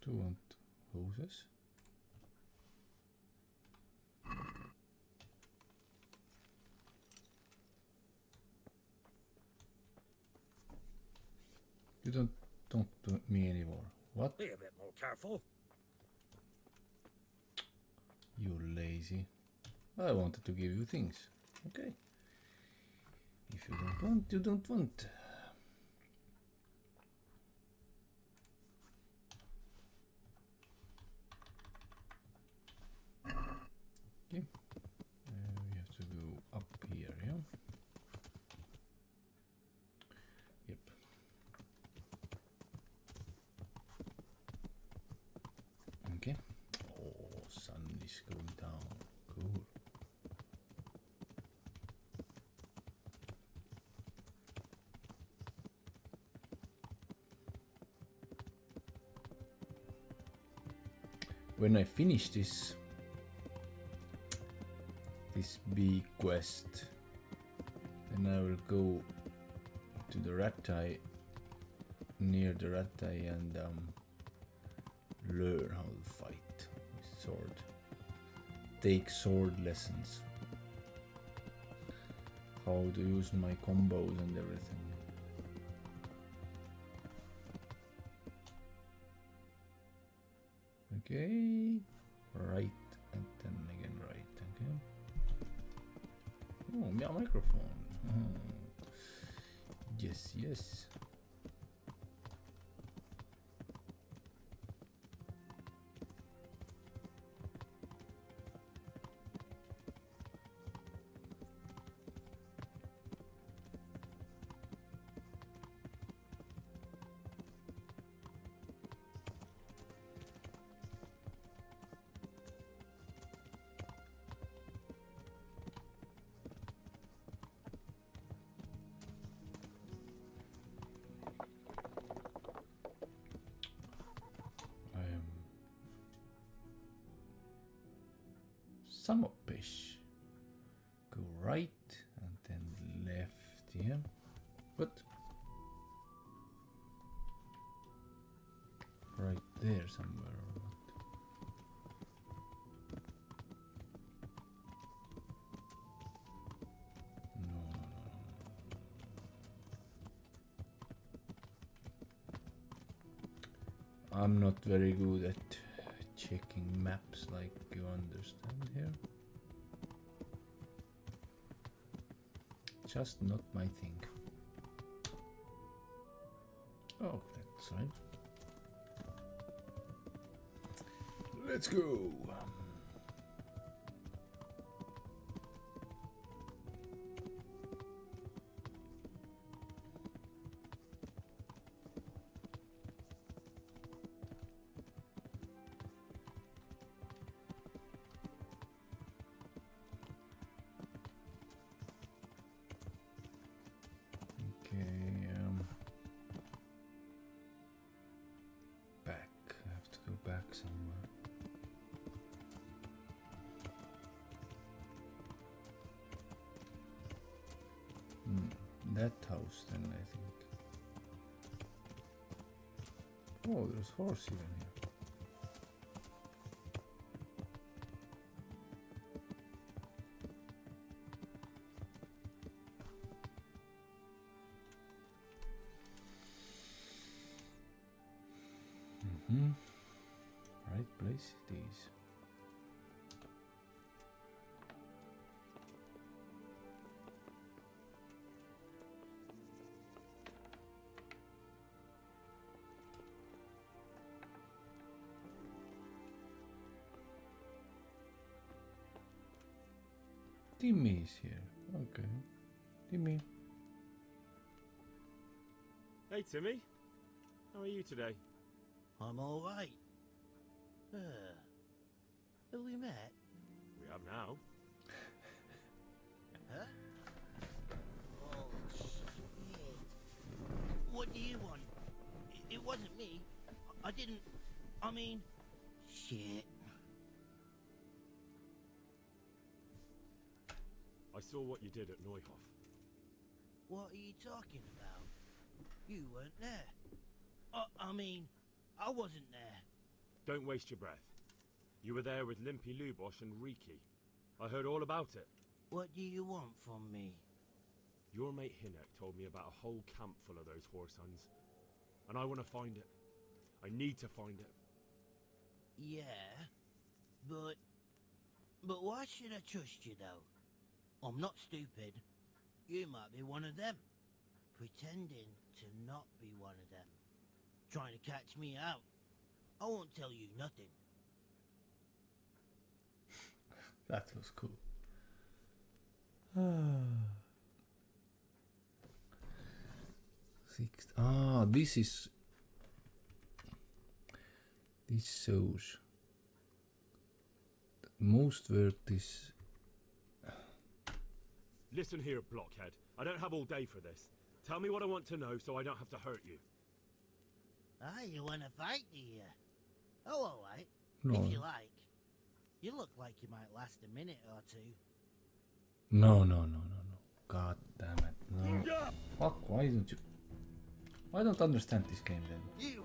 Do you want hoses? You don't talk to me anymore. What? Be a bit more careful. You lazy. I wanted to give you things. Okay. If you don't want, you don't want. Okay. Uh, we have to go up here, yeah? is going down. Cool. When I finish this this big quest, then I will go to the Rattay near the Rattay and um, learn how to fight with sword. Take sword lessons. How to use my combos and everything. Okay, microphone. Oh. Yes, yes. I'm not very good at checking maps like you understand here. Just not my thing. Oh, that's right. Let's go. Horse even here. Okay. Timmy. Hey, Timmy. How are you today? I'm all right. Uh, have we met? We have now. Huh? Oh, shit. What do you want? It, it wasn't me. I didn't... I mean... what you did at Neuhof. What are you talking about? You weren't there. I, I mean, I wasn't there. Don't waste your breath. You were there with Limpy Lubosh and Reeky. I heard all about it. What do you want from me? Your mate Hynek told me about a whole camp full of those horse huns. And I want to find it. I need to find it. Yeah, but... But why should I trust you, though? I'm not stupid. You might be one of them. Pretending to not be one of them. Trying to catch me out. I won't tell you nothing. That was cool. Six. Ah, this is. This shows most work is Listen here, blockhead. I don't have all day for this. Tell me what I want to know so I don't have to hurt you. Ah, you want to fight, do you? Oh, all right. no If you like. You look like you might last a minute or two. no no no no no god damn it no fuck why don't you I don't understand this game then You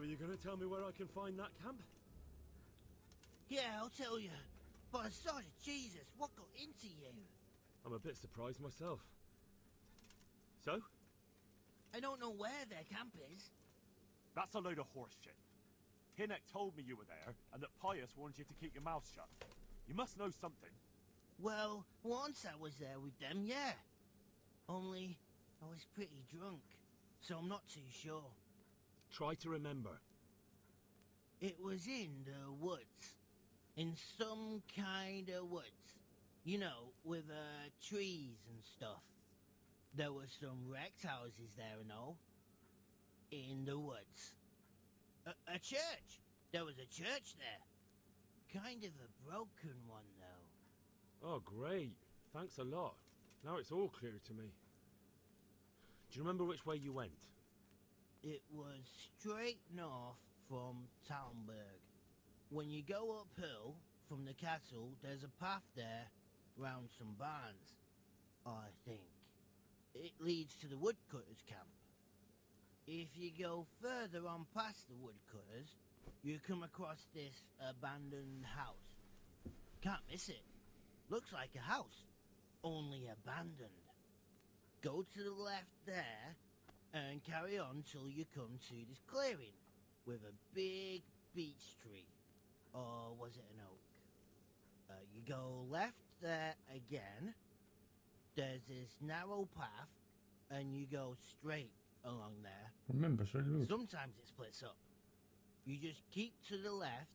So are you going to tell me where I can find that camp? Yeah, I'll tell you. But of Jesus, what got into you? I'm a bit surprised myself. So? I don't know where their camp is. That's a load of horseshit. Hynek told me you were there, and that Pius warned you to keep your mouth shut. You must know something. Well, once I was there with them, yeah. Only, I was pretty drunk, so I'm not too sure. Try to remember. It was in the woods. In some kind of woods. You know, with uh, trees and stuff. There were some wrecked houses there and all. In the woods. A, a church! There was a church there. Kind of a broken one, though. Oh, great. Thanks a lot. Now it's all clear to me. Do you remember which way you went? It was straight north from Talmberg. When you go uphill from the castle, there's a path there round some barns, I think. It leads to the woodcutters' camp. If you go further on past the woodcutters, you come across this abandoned house. Can't miss it. Looks like a house, only abandoned. Go to the left there and carry on till you come to this clearing with a big beech tree. Or was it an oak? Uh, you go left there again. There's this narrow path, and you go straight along there. remember Sometimes it splits up. You just keep to the left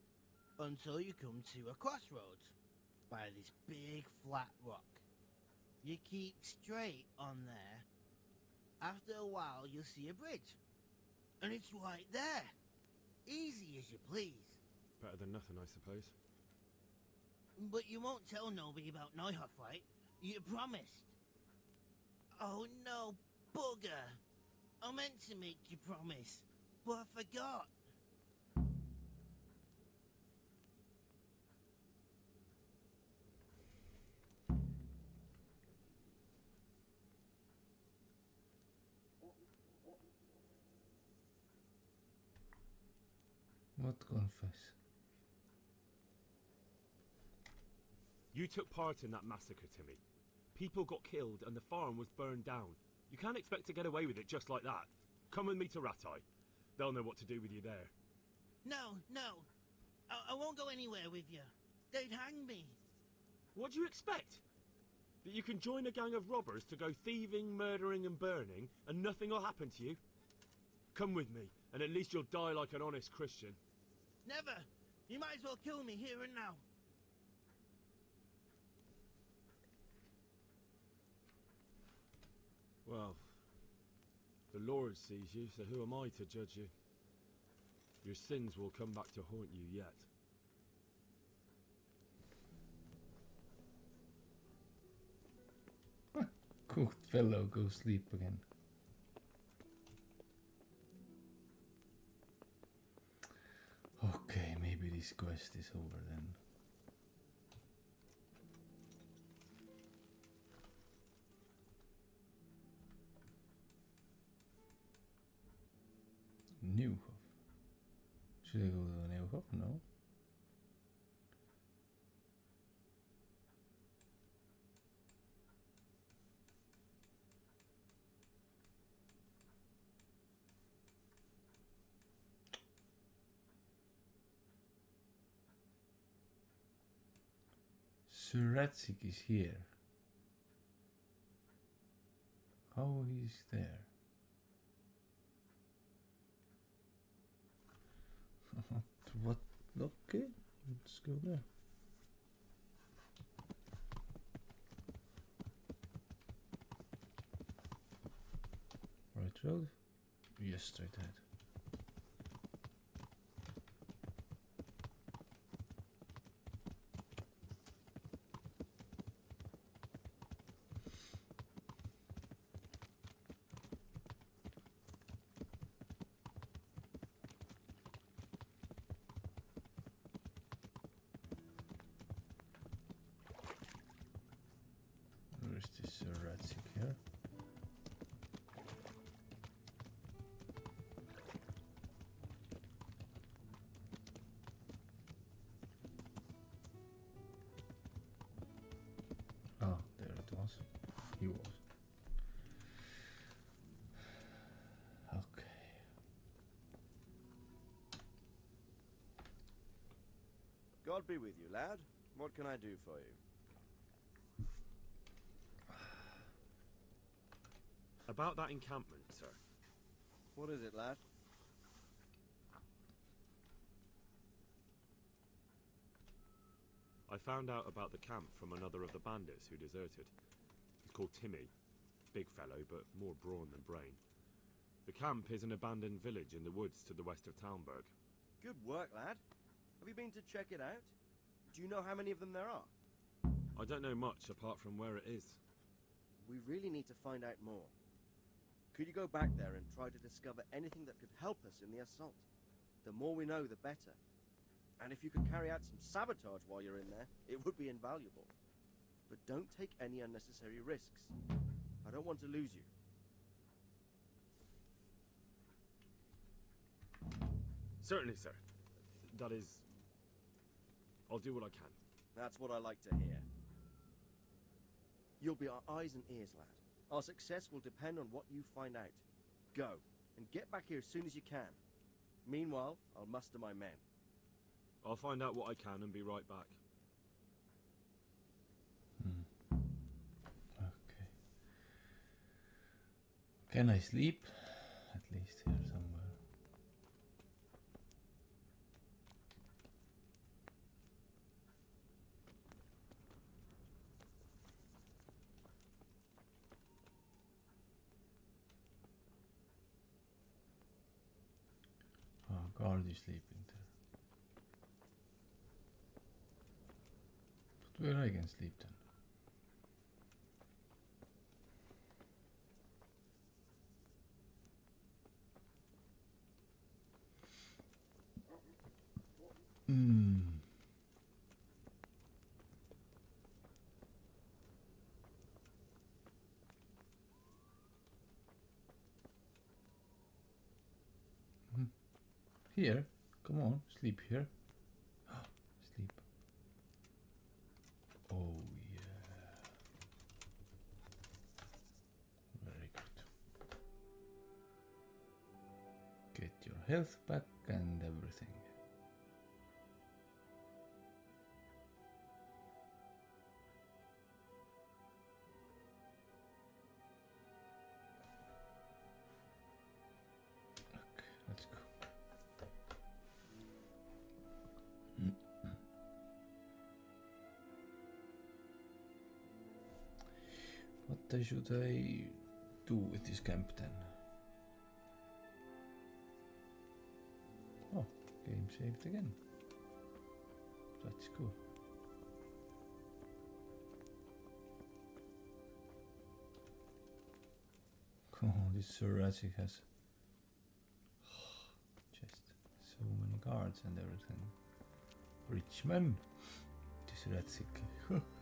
until you come to a crossroads by this big flat rock. You keep straight on there. After a while, you'll see a bridge. And it's right there. Easy as you please. Better than nothing, I suppose. But you won't tell nobody about Neuhof, right? You promised. Oh no, bugger. I meant to make you promise, but I forgot. What confess You took part in that massacre, Timmy. People got killed and the farm was burned down. You can't expect to get away with it just like that. Come with me to Rattay. They'll know what to do with you there. No, no. I, I won't go anywhere with you. They'd hang me. What do you expect? That you can join a gang of robbers to go thieving, murdering, and burning, and nothing will happen to you? Come with me, and at least you'll die like an honest Christian. Never. You might as well kill me here and now. Well, the Lord sees you, so who am I to judge you? Your sins will come back to haunt you yet. good fellow go sleep again this quest is over then Neuhof. Should I go to Neuhof? No. Sir Radzig is here. How is there? what? Okay, let's go there. Right road? Yes, straight ahead. God be with you, lad. What can I do for you? About that encampment, sir. What is it, lad? I found out about the camp from another of the bandits who deserted. He's called Timmy. Big fellow, but more brawn than brain. The camp is an abandoned village in the woods to the west of Talmberg. Good work, lad. Have you been to check it out? Do you know how many of them there are? I don't know much apart from where it is. We really need to find out more. Could you go back there and try to discover anything that could help us in the assault? The more we know, the better. And if you could carry out some sabotage while you're in there, it would be invaluable. But don't take any unnecessary risks. I don't want to lose you. Certainly, sir. That is. I'll do what I can. That's what I like to hear. You'll be our eyes and ears, lad. Our success will depend on what you find out. Go, and get back here as soon as you can. Meanwhile, I'll muster my men. I'll find out what I can and be right back. Hmm. Okay. Can I sleep? At least here somewhere. Oh, guard is sleeping there. But where I can sleep then? Hmm. Here, come on, sleep here. sleep. Oh yeah. Very good. Get your health back and Should I do with this camp then? Oh, game saved again. That's cool. Oh, this Sir has just so many guards and everything. Rich man, this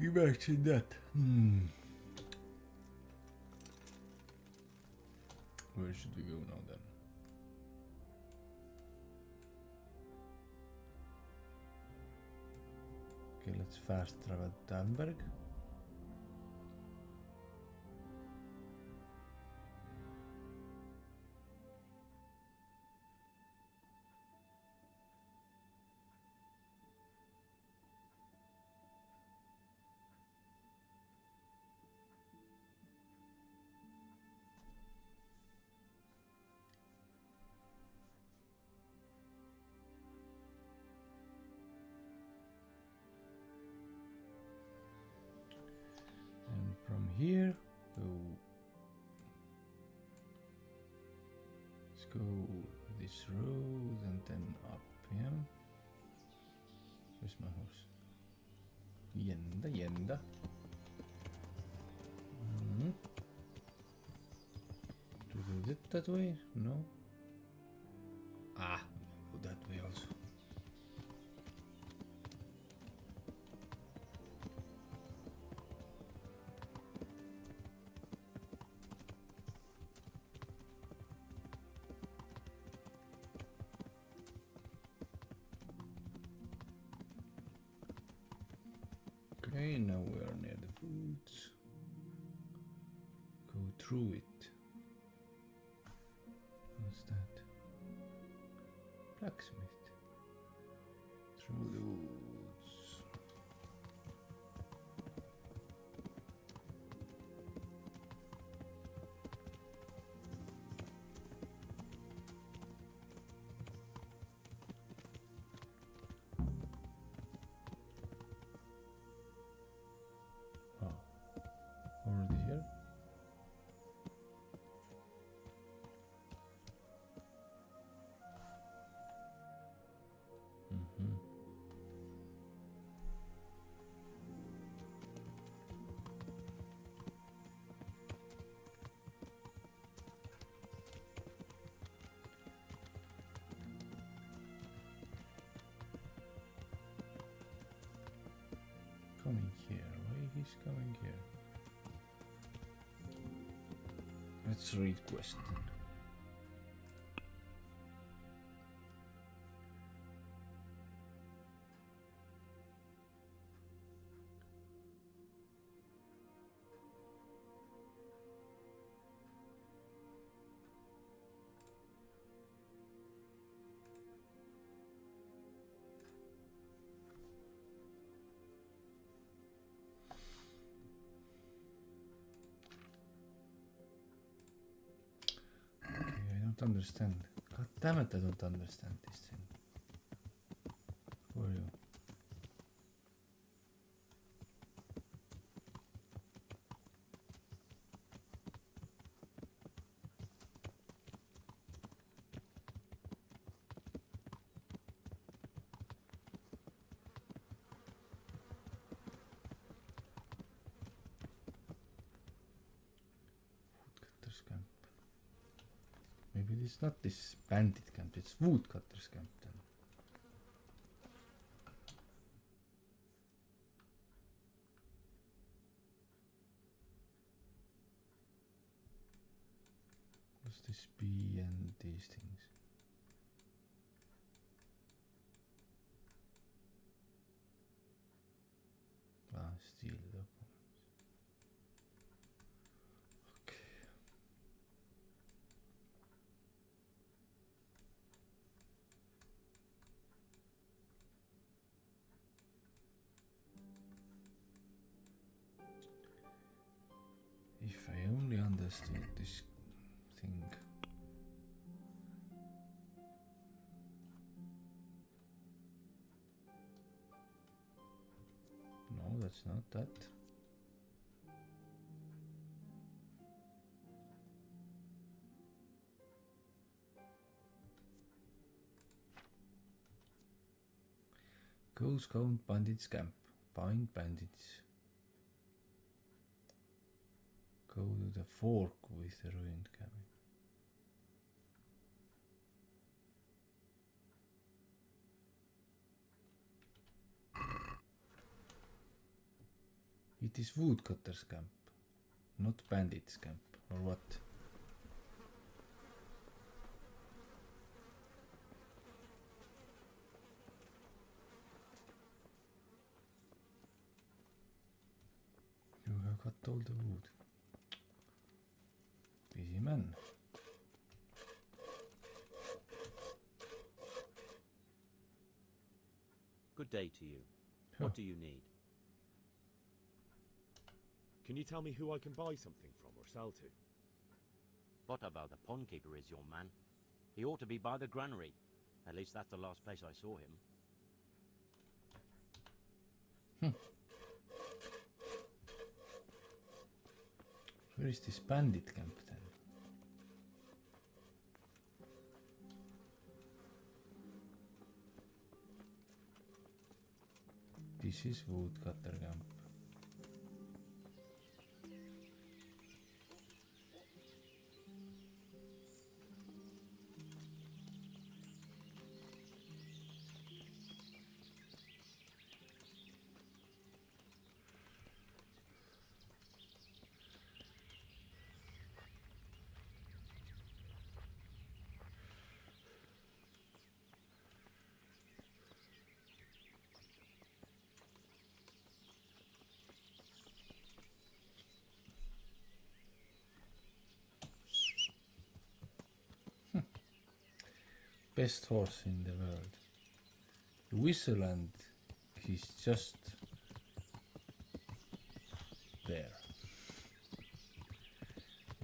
Radzig. Imagine that. Hmm. Where should we go now then? Okay, let's fast travel Danberg. That way? No. Ah, go that way also. Okay, now we are near the woods. Go through it. Blacksmith. He's coming here? Let's read question. Understand. God damn it, I don't understand these things. It's not this bandit camp, it's woodcutter's camp understood this thing. No, that's not that. Go scout bandits camp. Find bandits. Go to the fork with the ruined cabin. It is woodcutter's camp, not bandit's camp, or what? You have cut all the wood. Busy man. Good day to you. Huh. What do you need? Can you tell me who I can buy something from or sell to? What about the pond keeper, is your man. He ought to be by the granary. At least that's the last place I saw him. Where is this bandit camp then? This is woodcutter camp. Best horse in the world. Whistle and he's just there.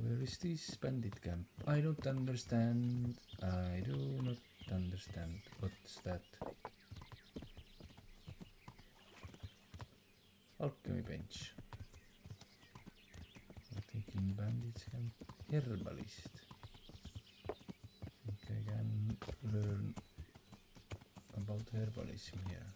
Where is this bandit camp? I don't understand. I do not understand. What's that? Alchemy bench. Taking bandits camp. Herbalist think I can learn about herbalism here.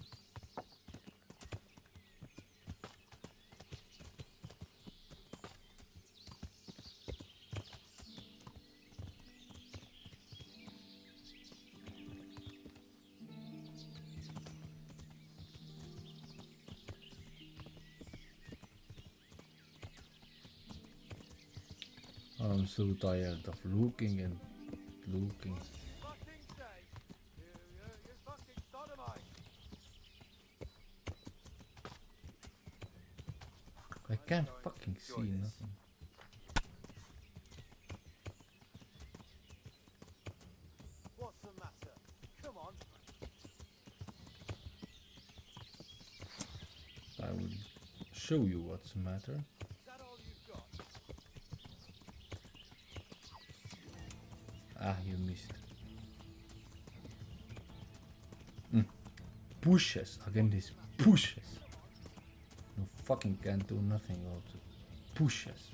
I'm so tired of looking and looking. I can't fucking see nothing. What's the matter? Come on. I will show you what's the matter. Is that all you've got? Ah, you missed. Mm. Pushes. Again, these pushes. You fucking can't do nothing about it. Pushes.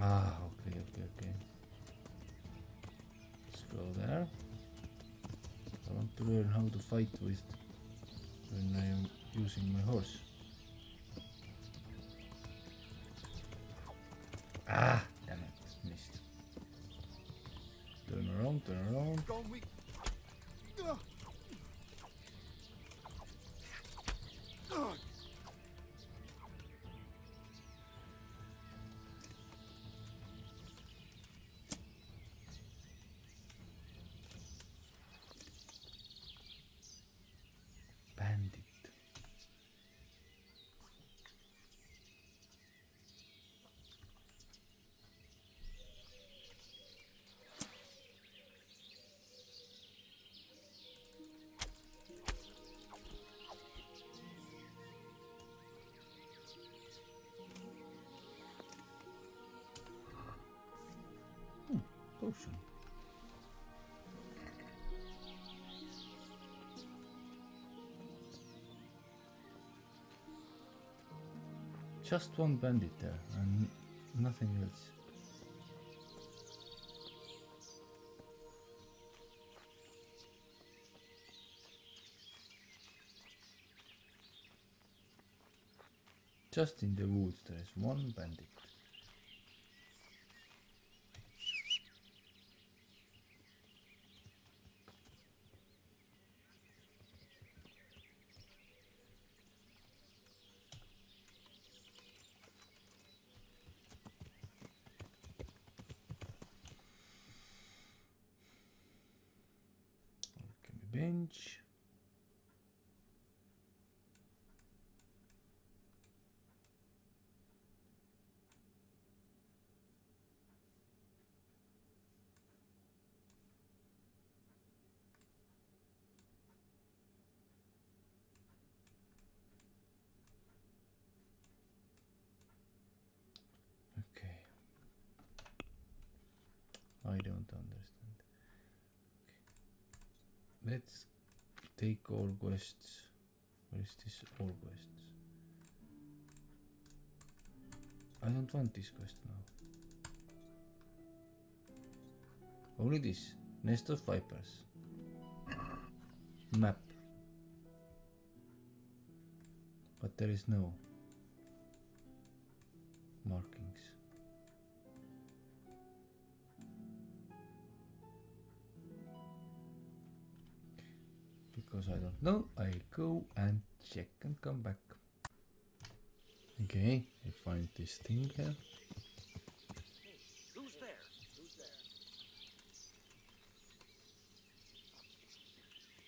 Ah, okay, okay, okay. Let's go there. I want to learn how to fight with when I am using my horse. Just one bandit there and nothing else. Just in the woods there is one bandit. Alchemy bench. Okay. I don't understand. Okay. Let's take all quests. Where is this all quests? I don't want this quest now. Only this. Nest of Vipers. Map. But there is no markings. Because I don't know, I go and check and come back. Okay, I find this thing here. Who's there? Who's there?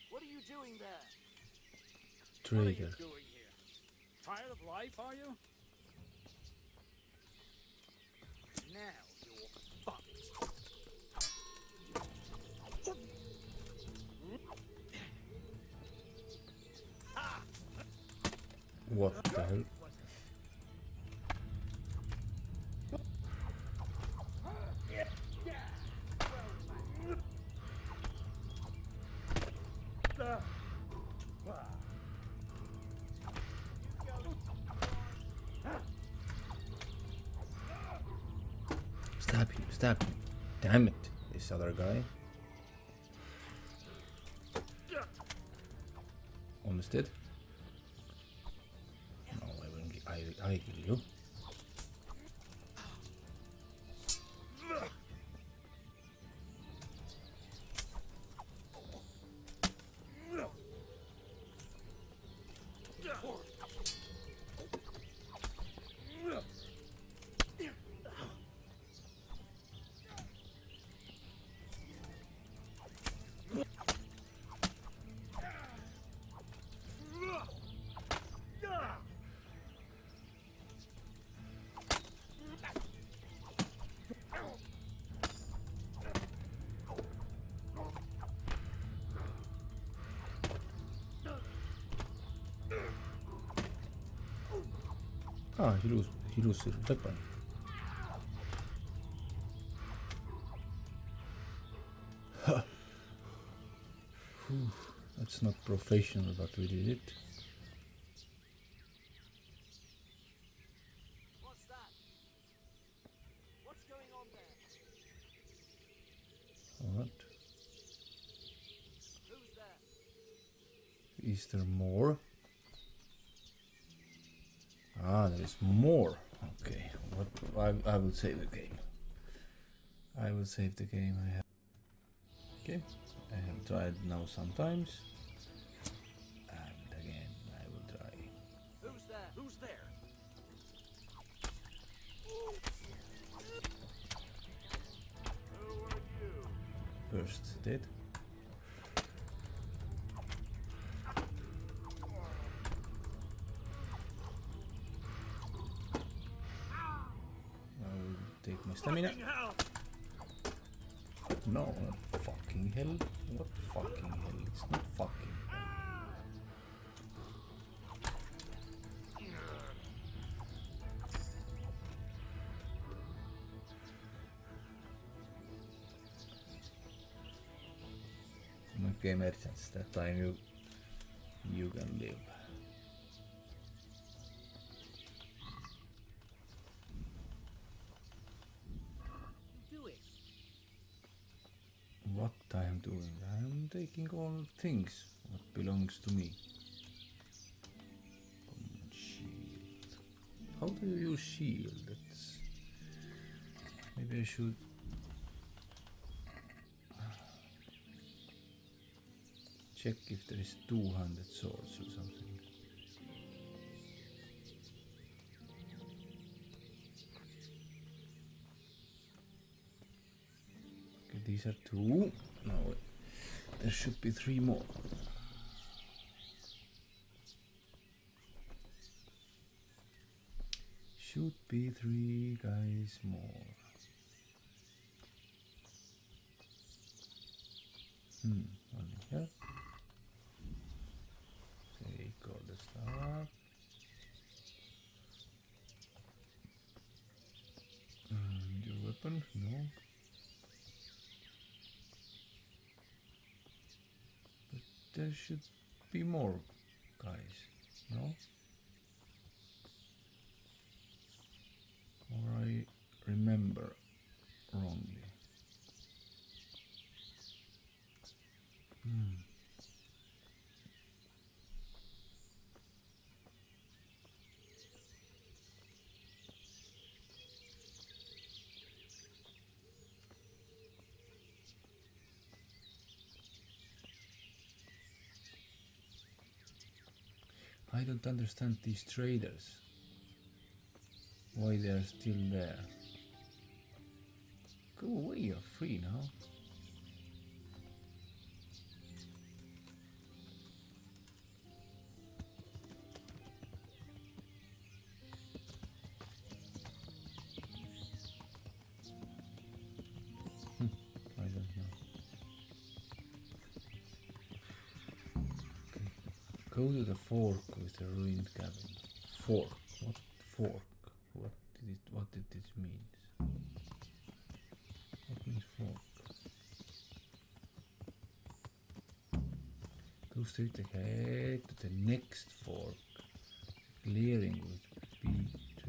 What are you doing there? What are you doing here? Tired of life, are you? Now What the hell? Stab him, stab him. Damn it, this other guy. Almost dead. Ah, he lose he lose his weapon. That's not professional, but we did it. What's that? What's going on there? What? Who's there? Is there more? There is more. Okay, what? I, I will save the game. I will save the game. I have. Okay, I have tried now sometimes, and again I will try. Who's there? Who's there? First dead. Stamina. No, not fucking hell. What fucking hell? It's not fucking. Okay, merchants, that time you you can live. Taking all things what belongs to me. Shield. How do you use shield? That's maybe I should. Check if there is two-handed swords or something. Okay, these are two. No, wait. There should be three more. Should be three guys more. Hmm, one here. Take all the stuff. And your weapon? No. But there should be more guys, no? Or I remember wrongly. Hmm. I don't understand these traders. Why they are still there. Go away, you're free now. Go the fork with the ruined cabin. Fork. What fork? What did it what did this mean? What means fork? Go straight ahead to the next fork. Clearing with B3.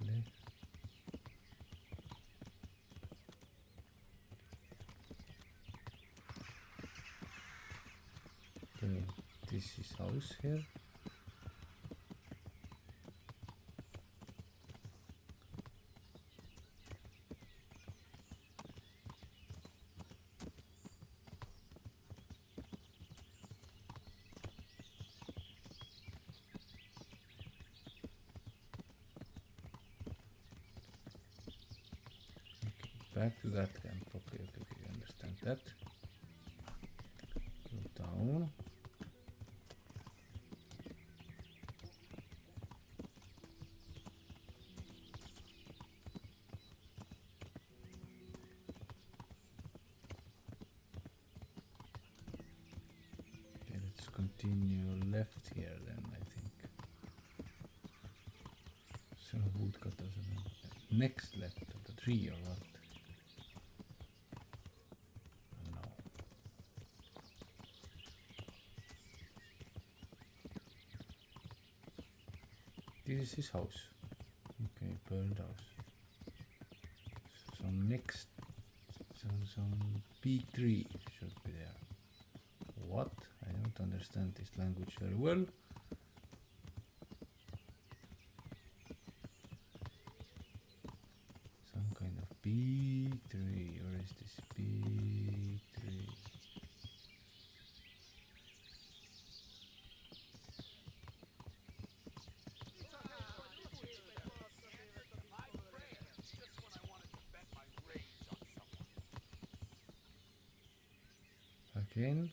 Left. Okay, this is house here. Back to that camp. Okay, okay, okay, I understand that. Go down. Okay, let's continue left here then, I think. Next left of the tree or what? No. This is his house. Okay, burned house. So next, so some P3 should be there. What? I don't understand this language very well. Some kind of B3. Where is this B3? Again.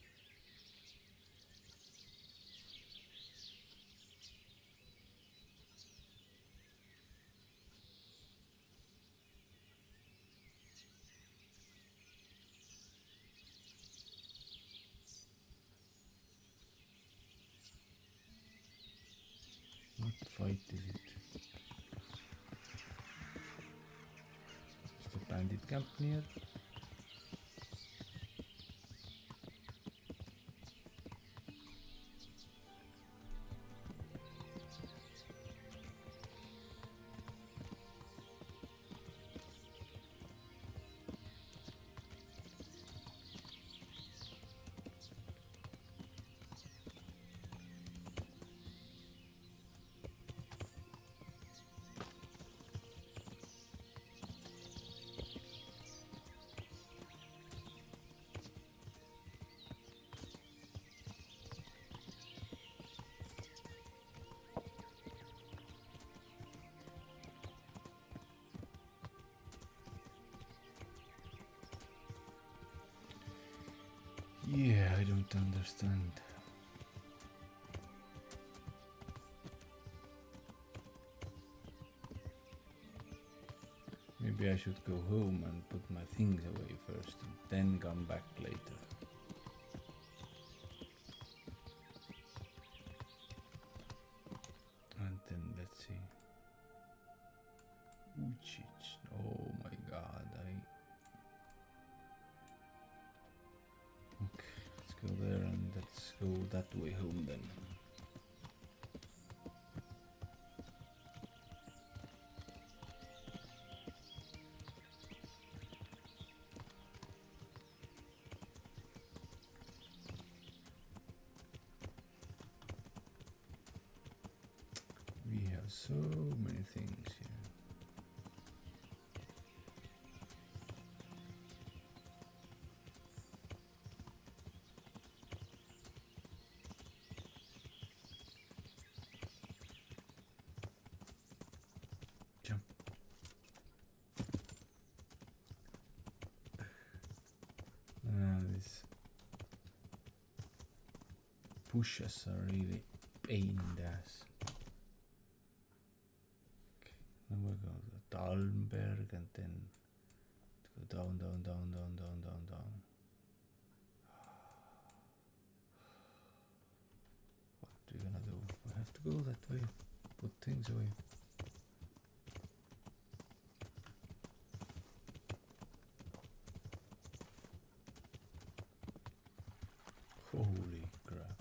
What fight is it? Is the bandit camp near? Maybe I should go home and put my things away first and then come back later. And then let's see. Uchich. Oh my god, I Okay, let's go there and let's go that way home then. So many things here. Jump. Ah, these pushes are really pain in the ass. Okay, now we go and then go down, down, down, down, down, down, down. What are we gonna do? We have to go that way. Put things away. Holy crap.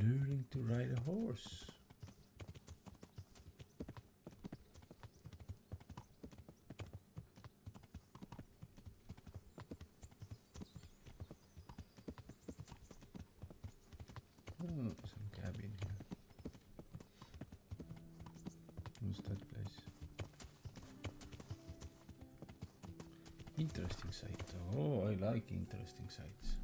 Learning to ride a horse. Oh, some cabin here. What's that place? Interesting site. Oh, I like interesting sites.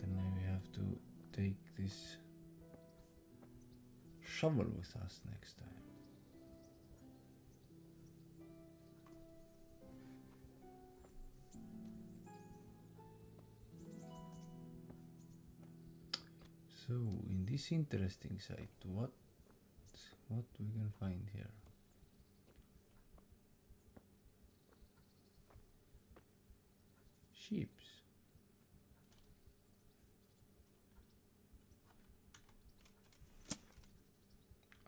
And then we have to take this shovel with us next time. So, in this interesting site, what we can find here? Sheeps.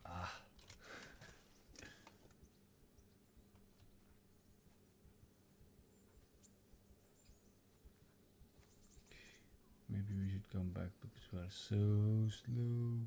Ah. Maybe we should come back because we are so slow.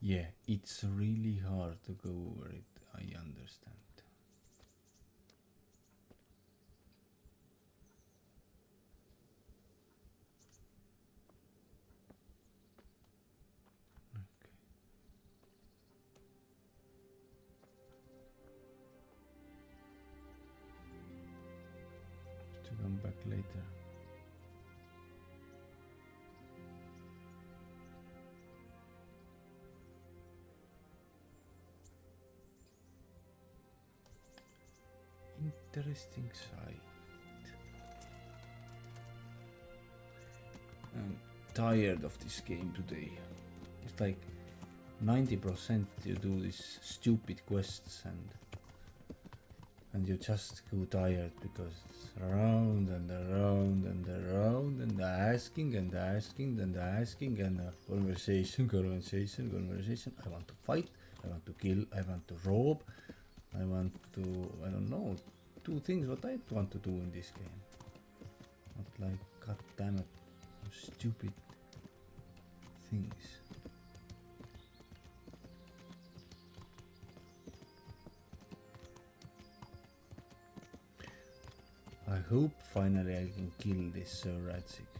Yeah, it's really hard to go over it, I understand. Okay. To come back later. Interesting site. I'm tired of this game today. It's like 90% you do these stupid quests and and you just go tired because it's around and around and around and asking and asking and asking and uh, conversation, conversation, conversation. I want to fight, I want to kill, I want to rob, I want to, I don't know, do things what I want to do in this game. Not like, god damn it, stupid things. I hope finally I can kill this uh, Sir Radzig.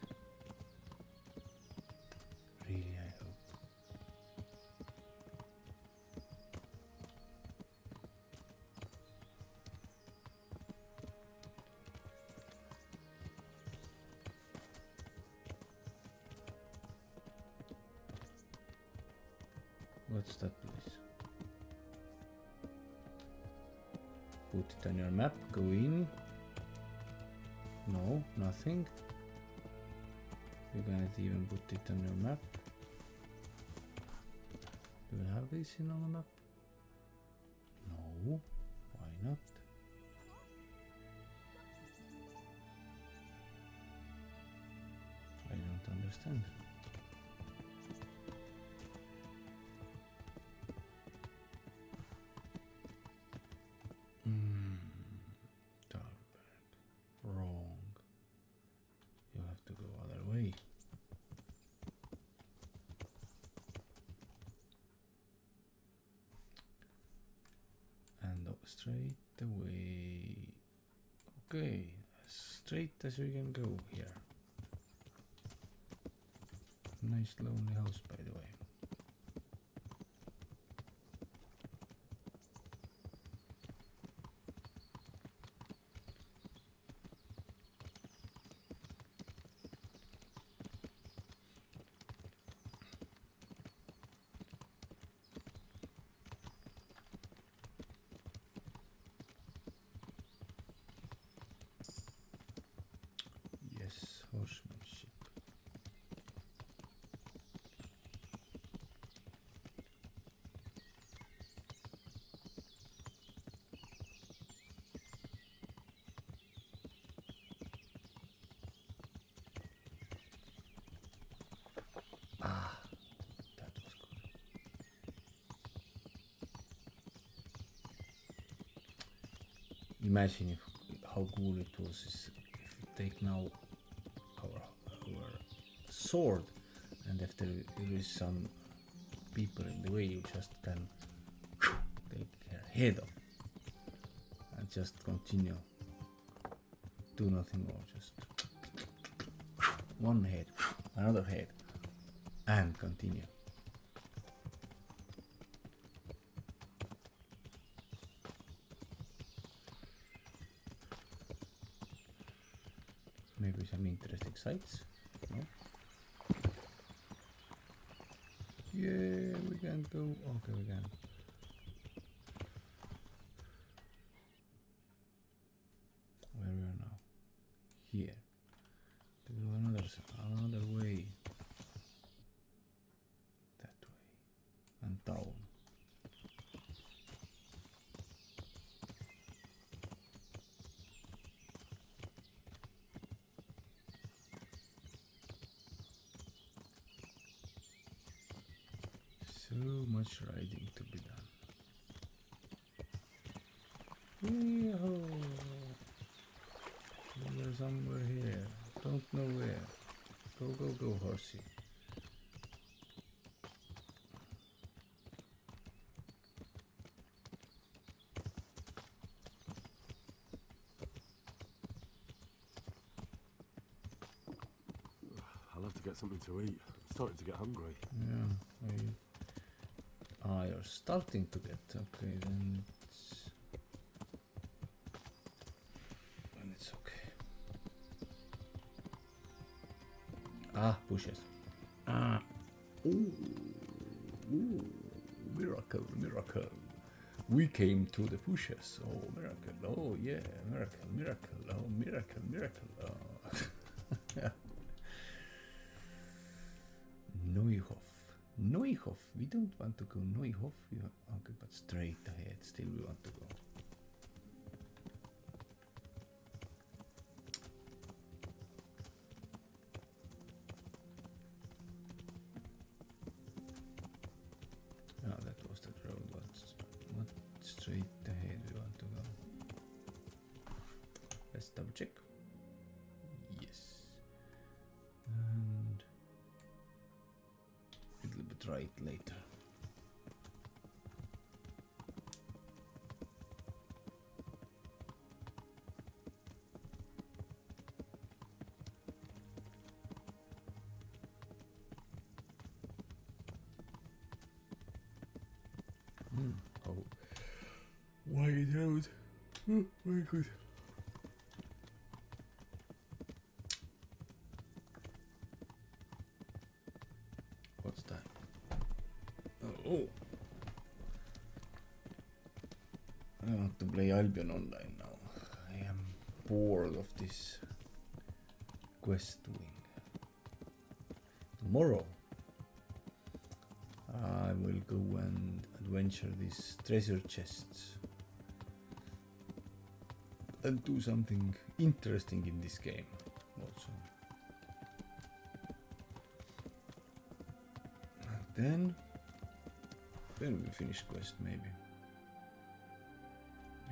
Nothing. You can't even put it on your map. Do you they seen on the map? No. Why not? I don't understand. As we can go here. Nice lonely house, by the way. Yes, horsemanship. Ah, that was good. Imagine if how cool it was if you take now our our sword and if there, there is some people in the way you just can take her head off and just continue. Do nothing more just one head another head and continue maybe some interesting sights no yeah we can we can where we are now here to go another s- another way that way and down So much riding to be done. Yee-haw. Somewhere, somewhere here. Don't know where. Go, go, go, horsey. I'll have to get something to eat. I'm starting to get hungry. Yeah. I... You're starting to get. Okay, then it's. Then it's okay. Ah, bushes. Ah. Ooh. Ooh. Miracle, miracle. We came to the bushes. Oh, miracle. Oh, yeah. Miracle, miracle. Oh, miracle, miracle. Neuhof. We don't want to go Neuhof. We okay, but straight ahead. Still, we want to go. Good. What's that? Oh, oh. I want to play Albion Online now. I am bored of this quest doing. Tomorrow I will go and adventure these treasure chests and do something interesting in this game also. And then then we finish quest maybe.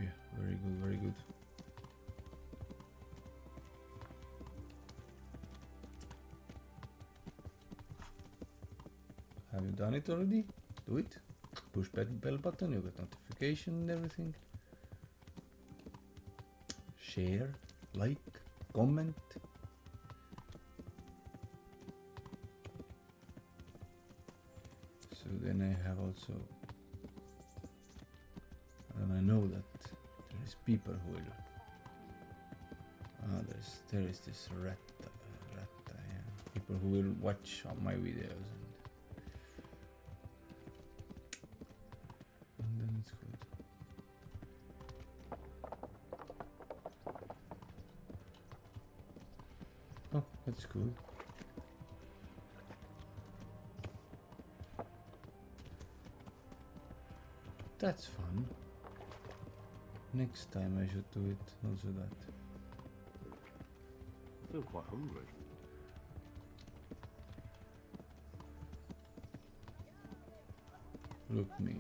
Yeah, very good, very good. Have you done it already? Do it. Push bell, bell button, you get notification and everything. Share, like, comment. So then I have also and I know that there is people who will ah there's there is this rat uh, rat yeah. people who will watch my videos cool that's fun Next time I should do it, also that. I feel quite hungry. Look me.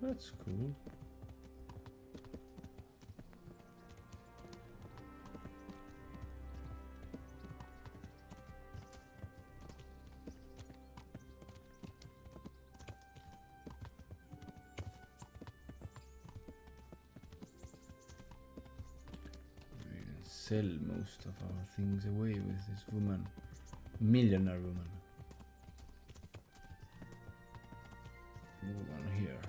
That's cool. Sell most of our things away with this woman. Millionaire woman. Move on here.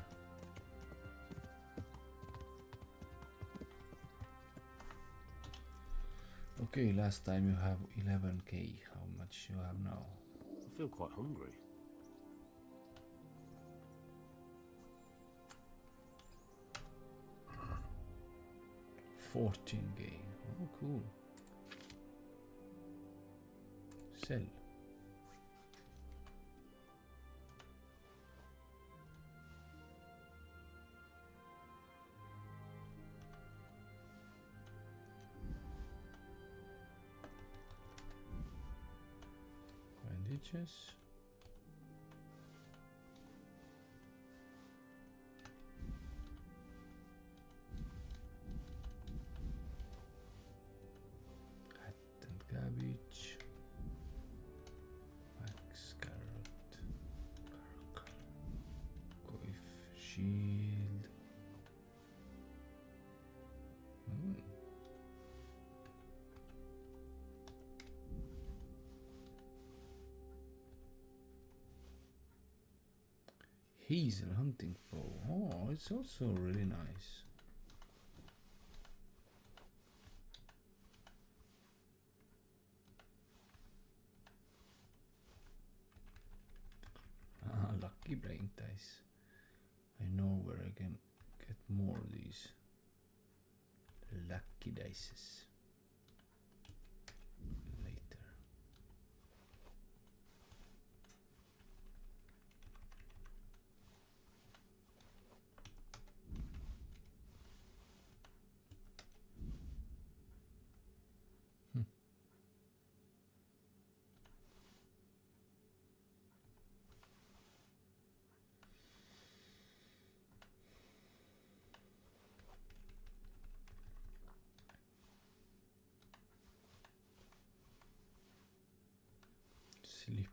Okay, last time you have 11k. How much you have now? I feel quite hungry. Fourteen k. Oh, cool. Sell. Bandages. Hazel hunting bow. Oh, it's also really nice. Ah, lucky brain dice. I know where I can get more of these lucky dices later. Hmm. Slippers.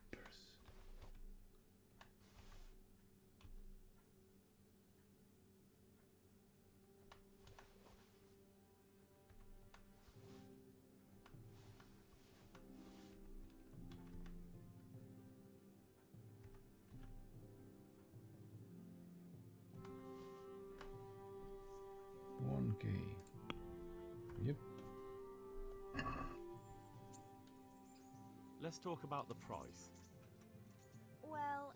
One K. Let's talk about the price. Well,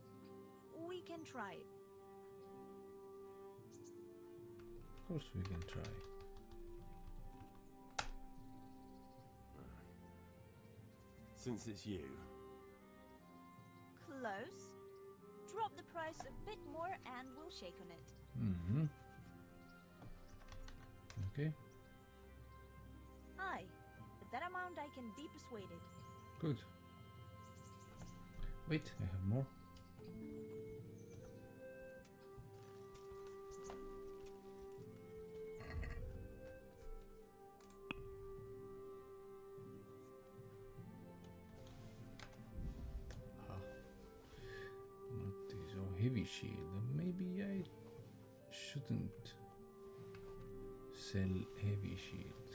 we can try. Of course we can try. Since it's you. Close. Drop the price a bit more and we'll shake on it. Mm-hmm. Okay, Aye. At that amount I can be persuaded. good. Wait, I have more. Ah. Not this oh, heavy shield. Maybe I shouldn't sell heavy shield.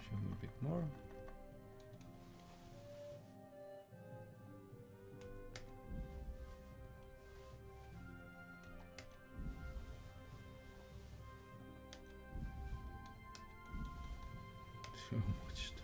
Show me a bit more. So much stuff.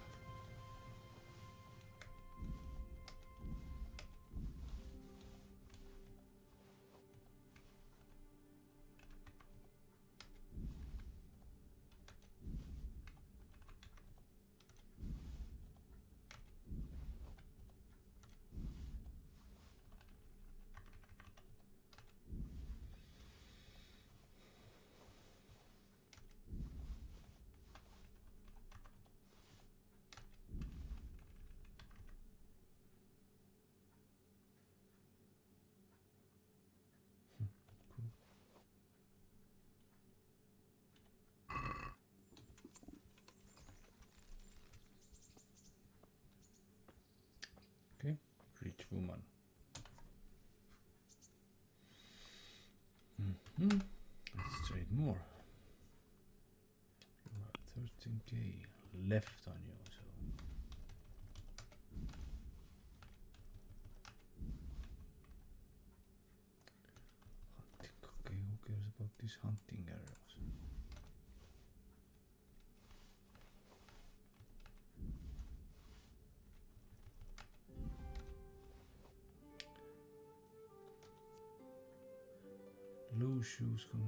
Woman. hmm Let's trade more. You are 13k left on you. Shoes can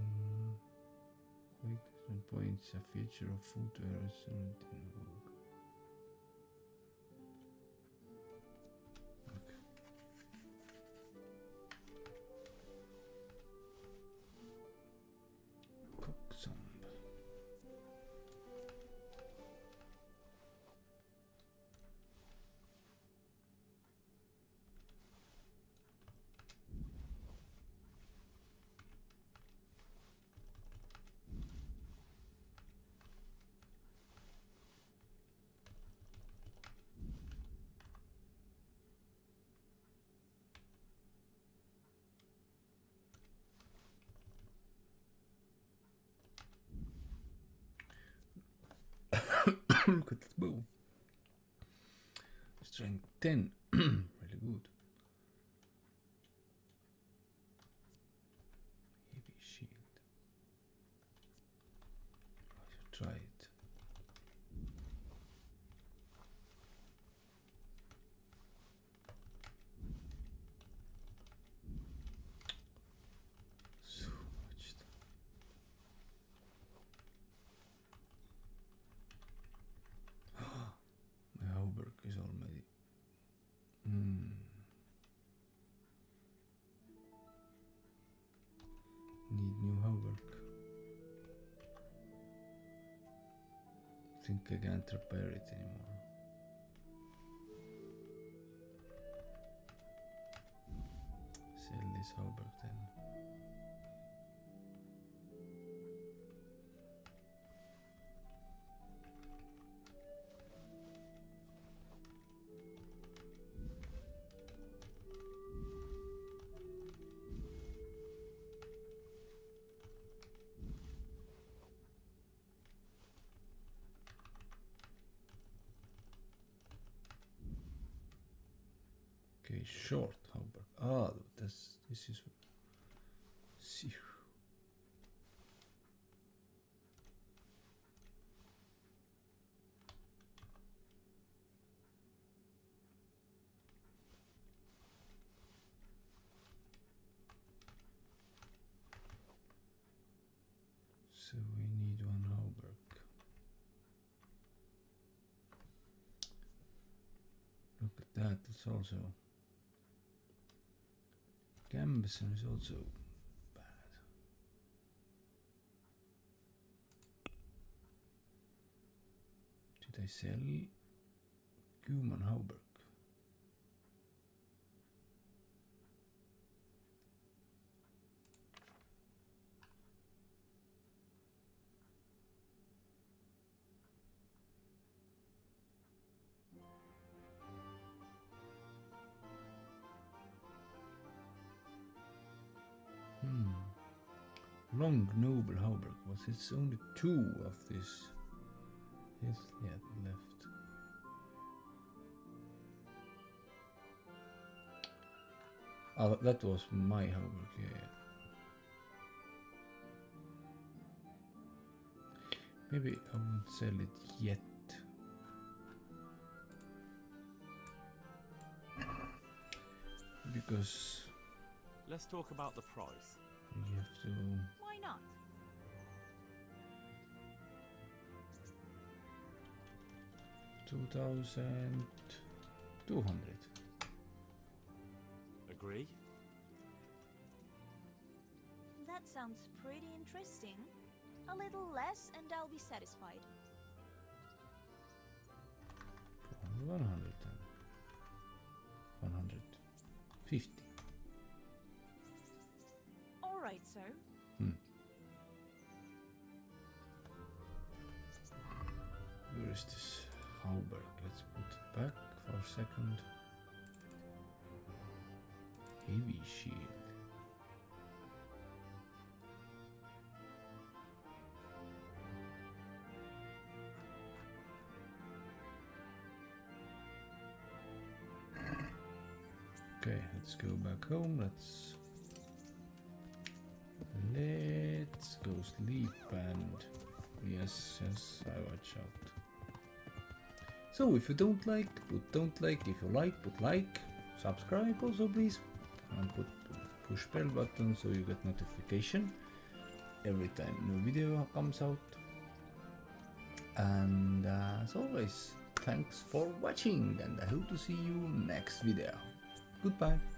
wait and points a feature of footwear restaurant 10. really good. Heavy shield. I should try it. So much stuff. My hauberk is already. Hmm. Need new hauberk. Think I can't repair it anymore. Sell this hauberk then. Short hauberk. Ah, that's this is. See. So we need one hauberk. that. It's also Gambeson is also bad. Sell Cuman Hauberk? Long Noble Hauberk was it's only two of this. Yes, yeah, left. Oh, that was my Hauberk, yeah. yeah. Maybe I won't sell it yet. Because Let's talk about the price. You have to Why not? two thousand two hundred. Agree? That sounds pretty interesting. A little less and I'll be satisfied. One hundred then. One hundred fifty. Alright, sir. Hmm. Where is this Hauberk? Let's put it back for a second. Heavy shield. Okay, let's go back home. Let's let's go sleep and yes, yes, I watch out. So if you don't like, put don't like. If you like, put like. Subscribe also please, and put push bell button so you get notification every time new video comes out. And uh, as always, thanks for watching, and I hope to see you next video. Goodbye.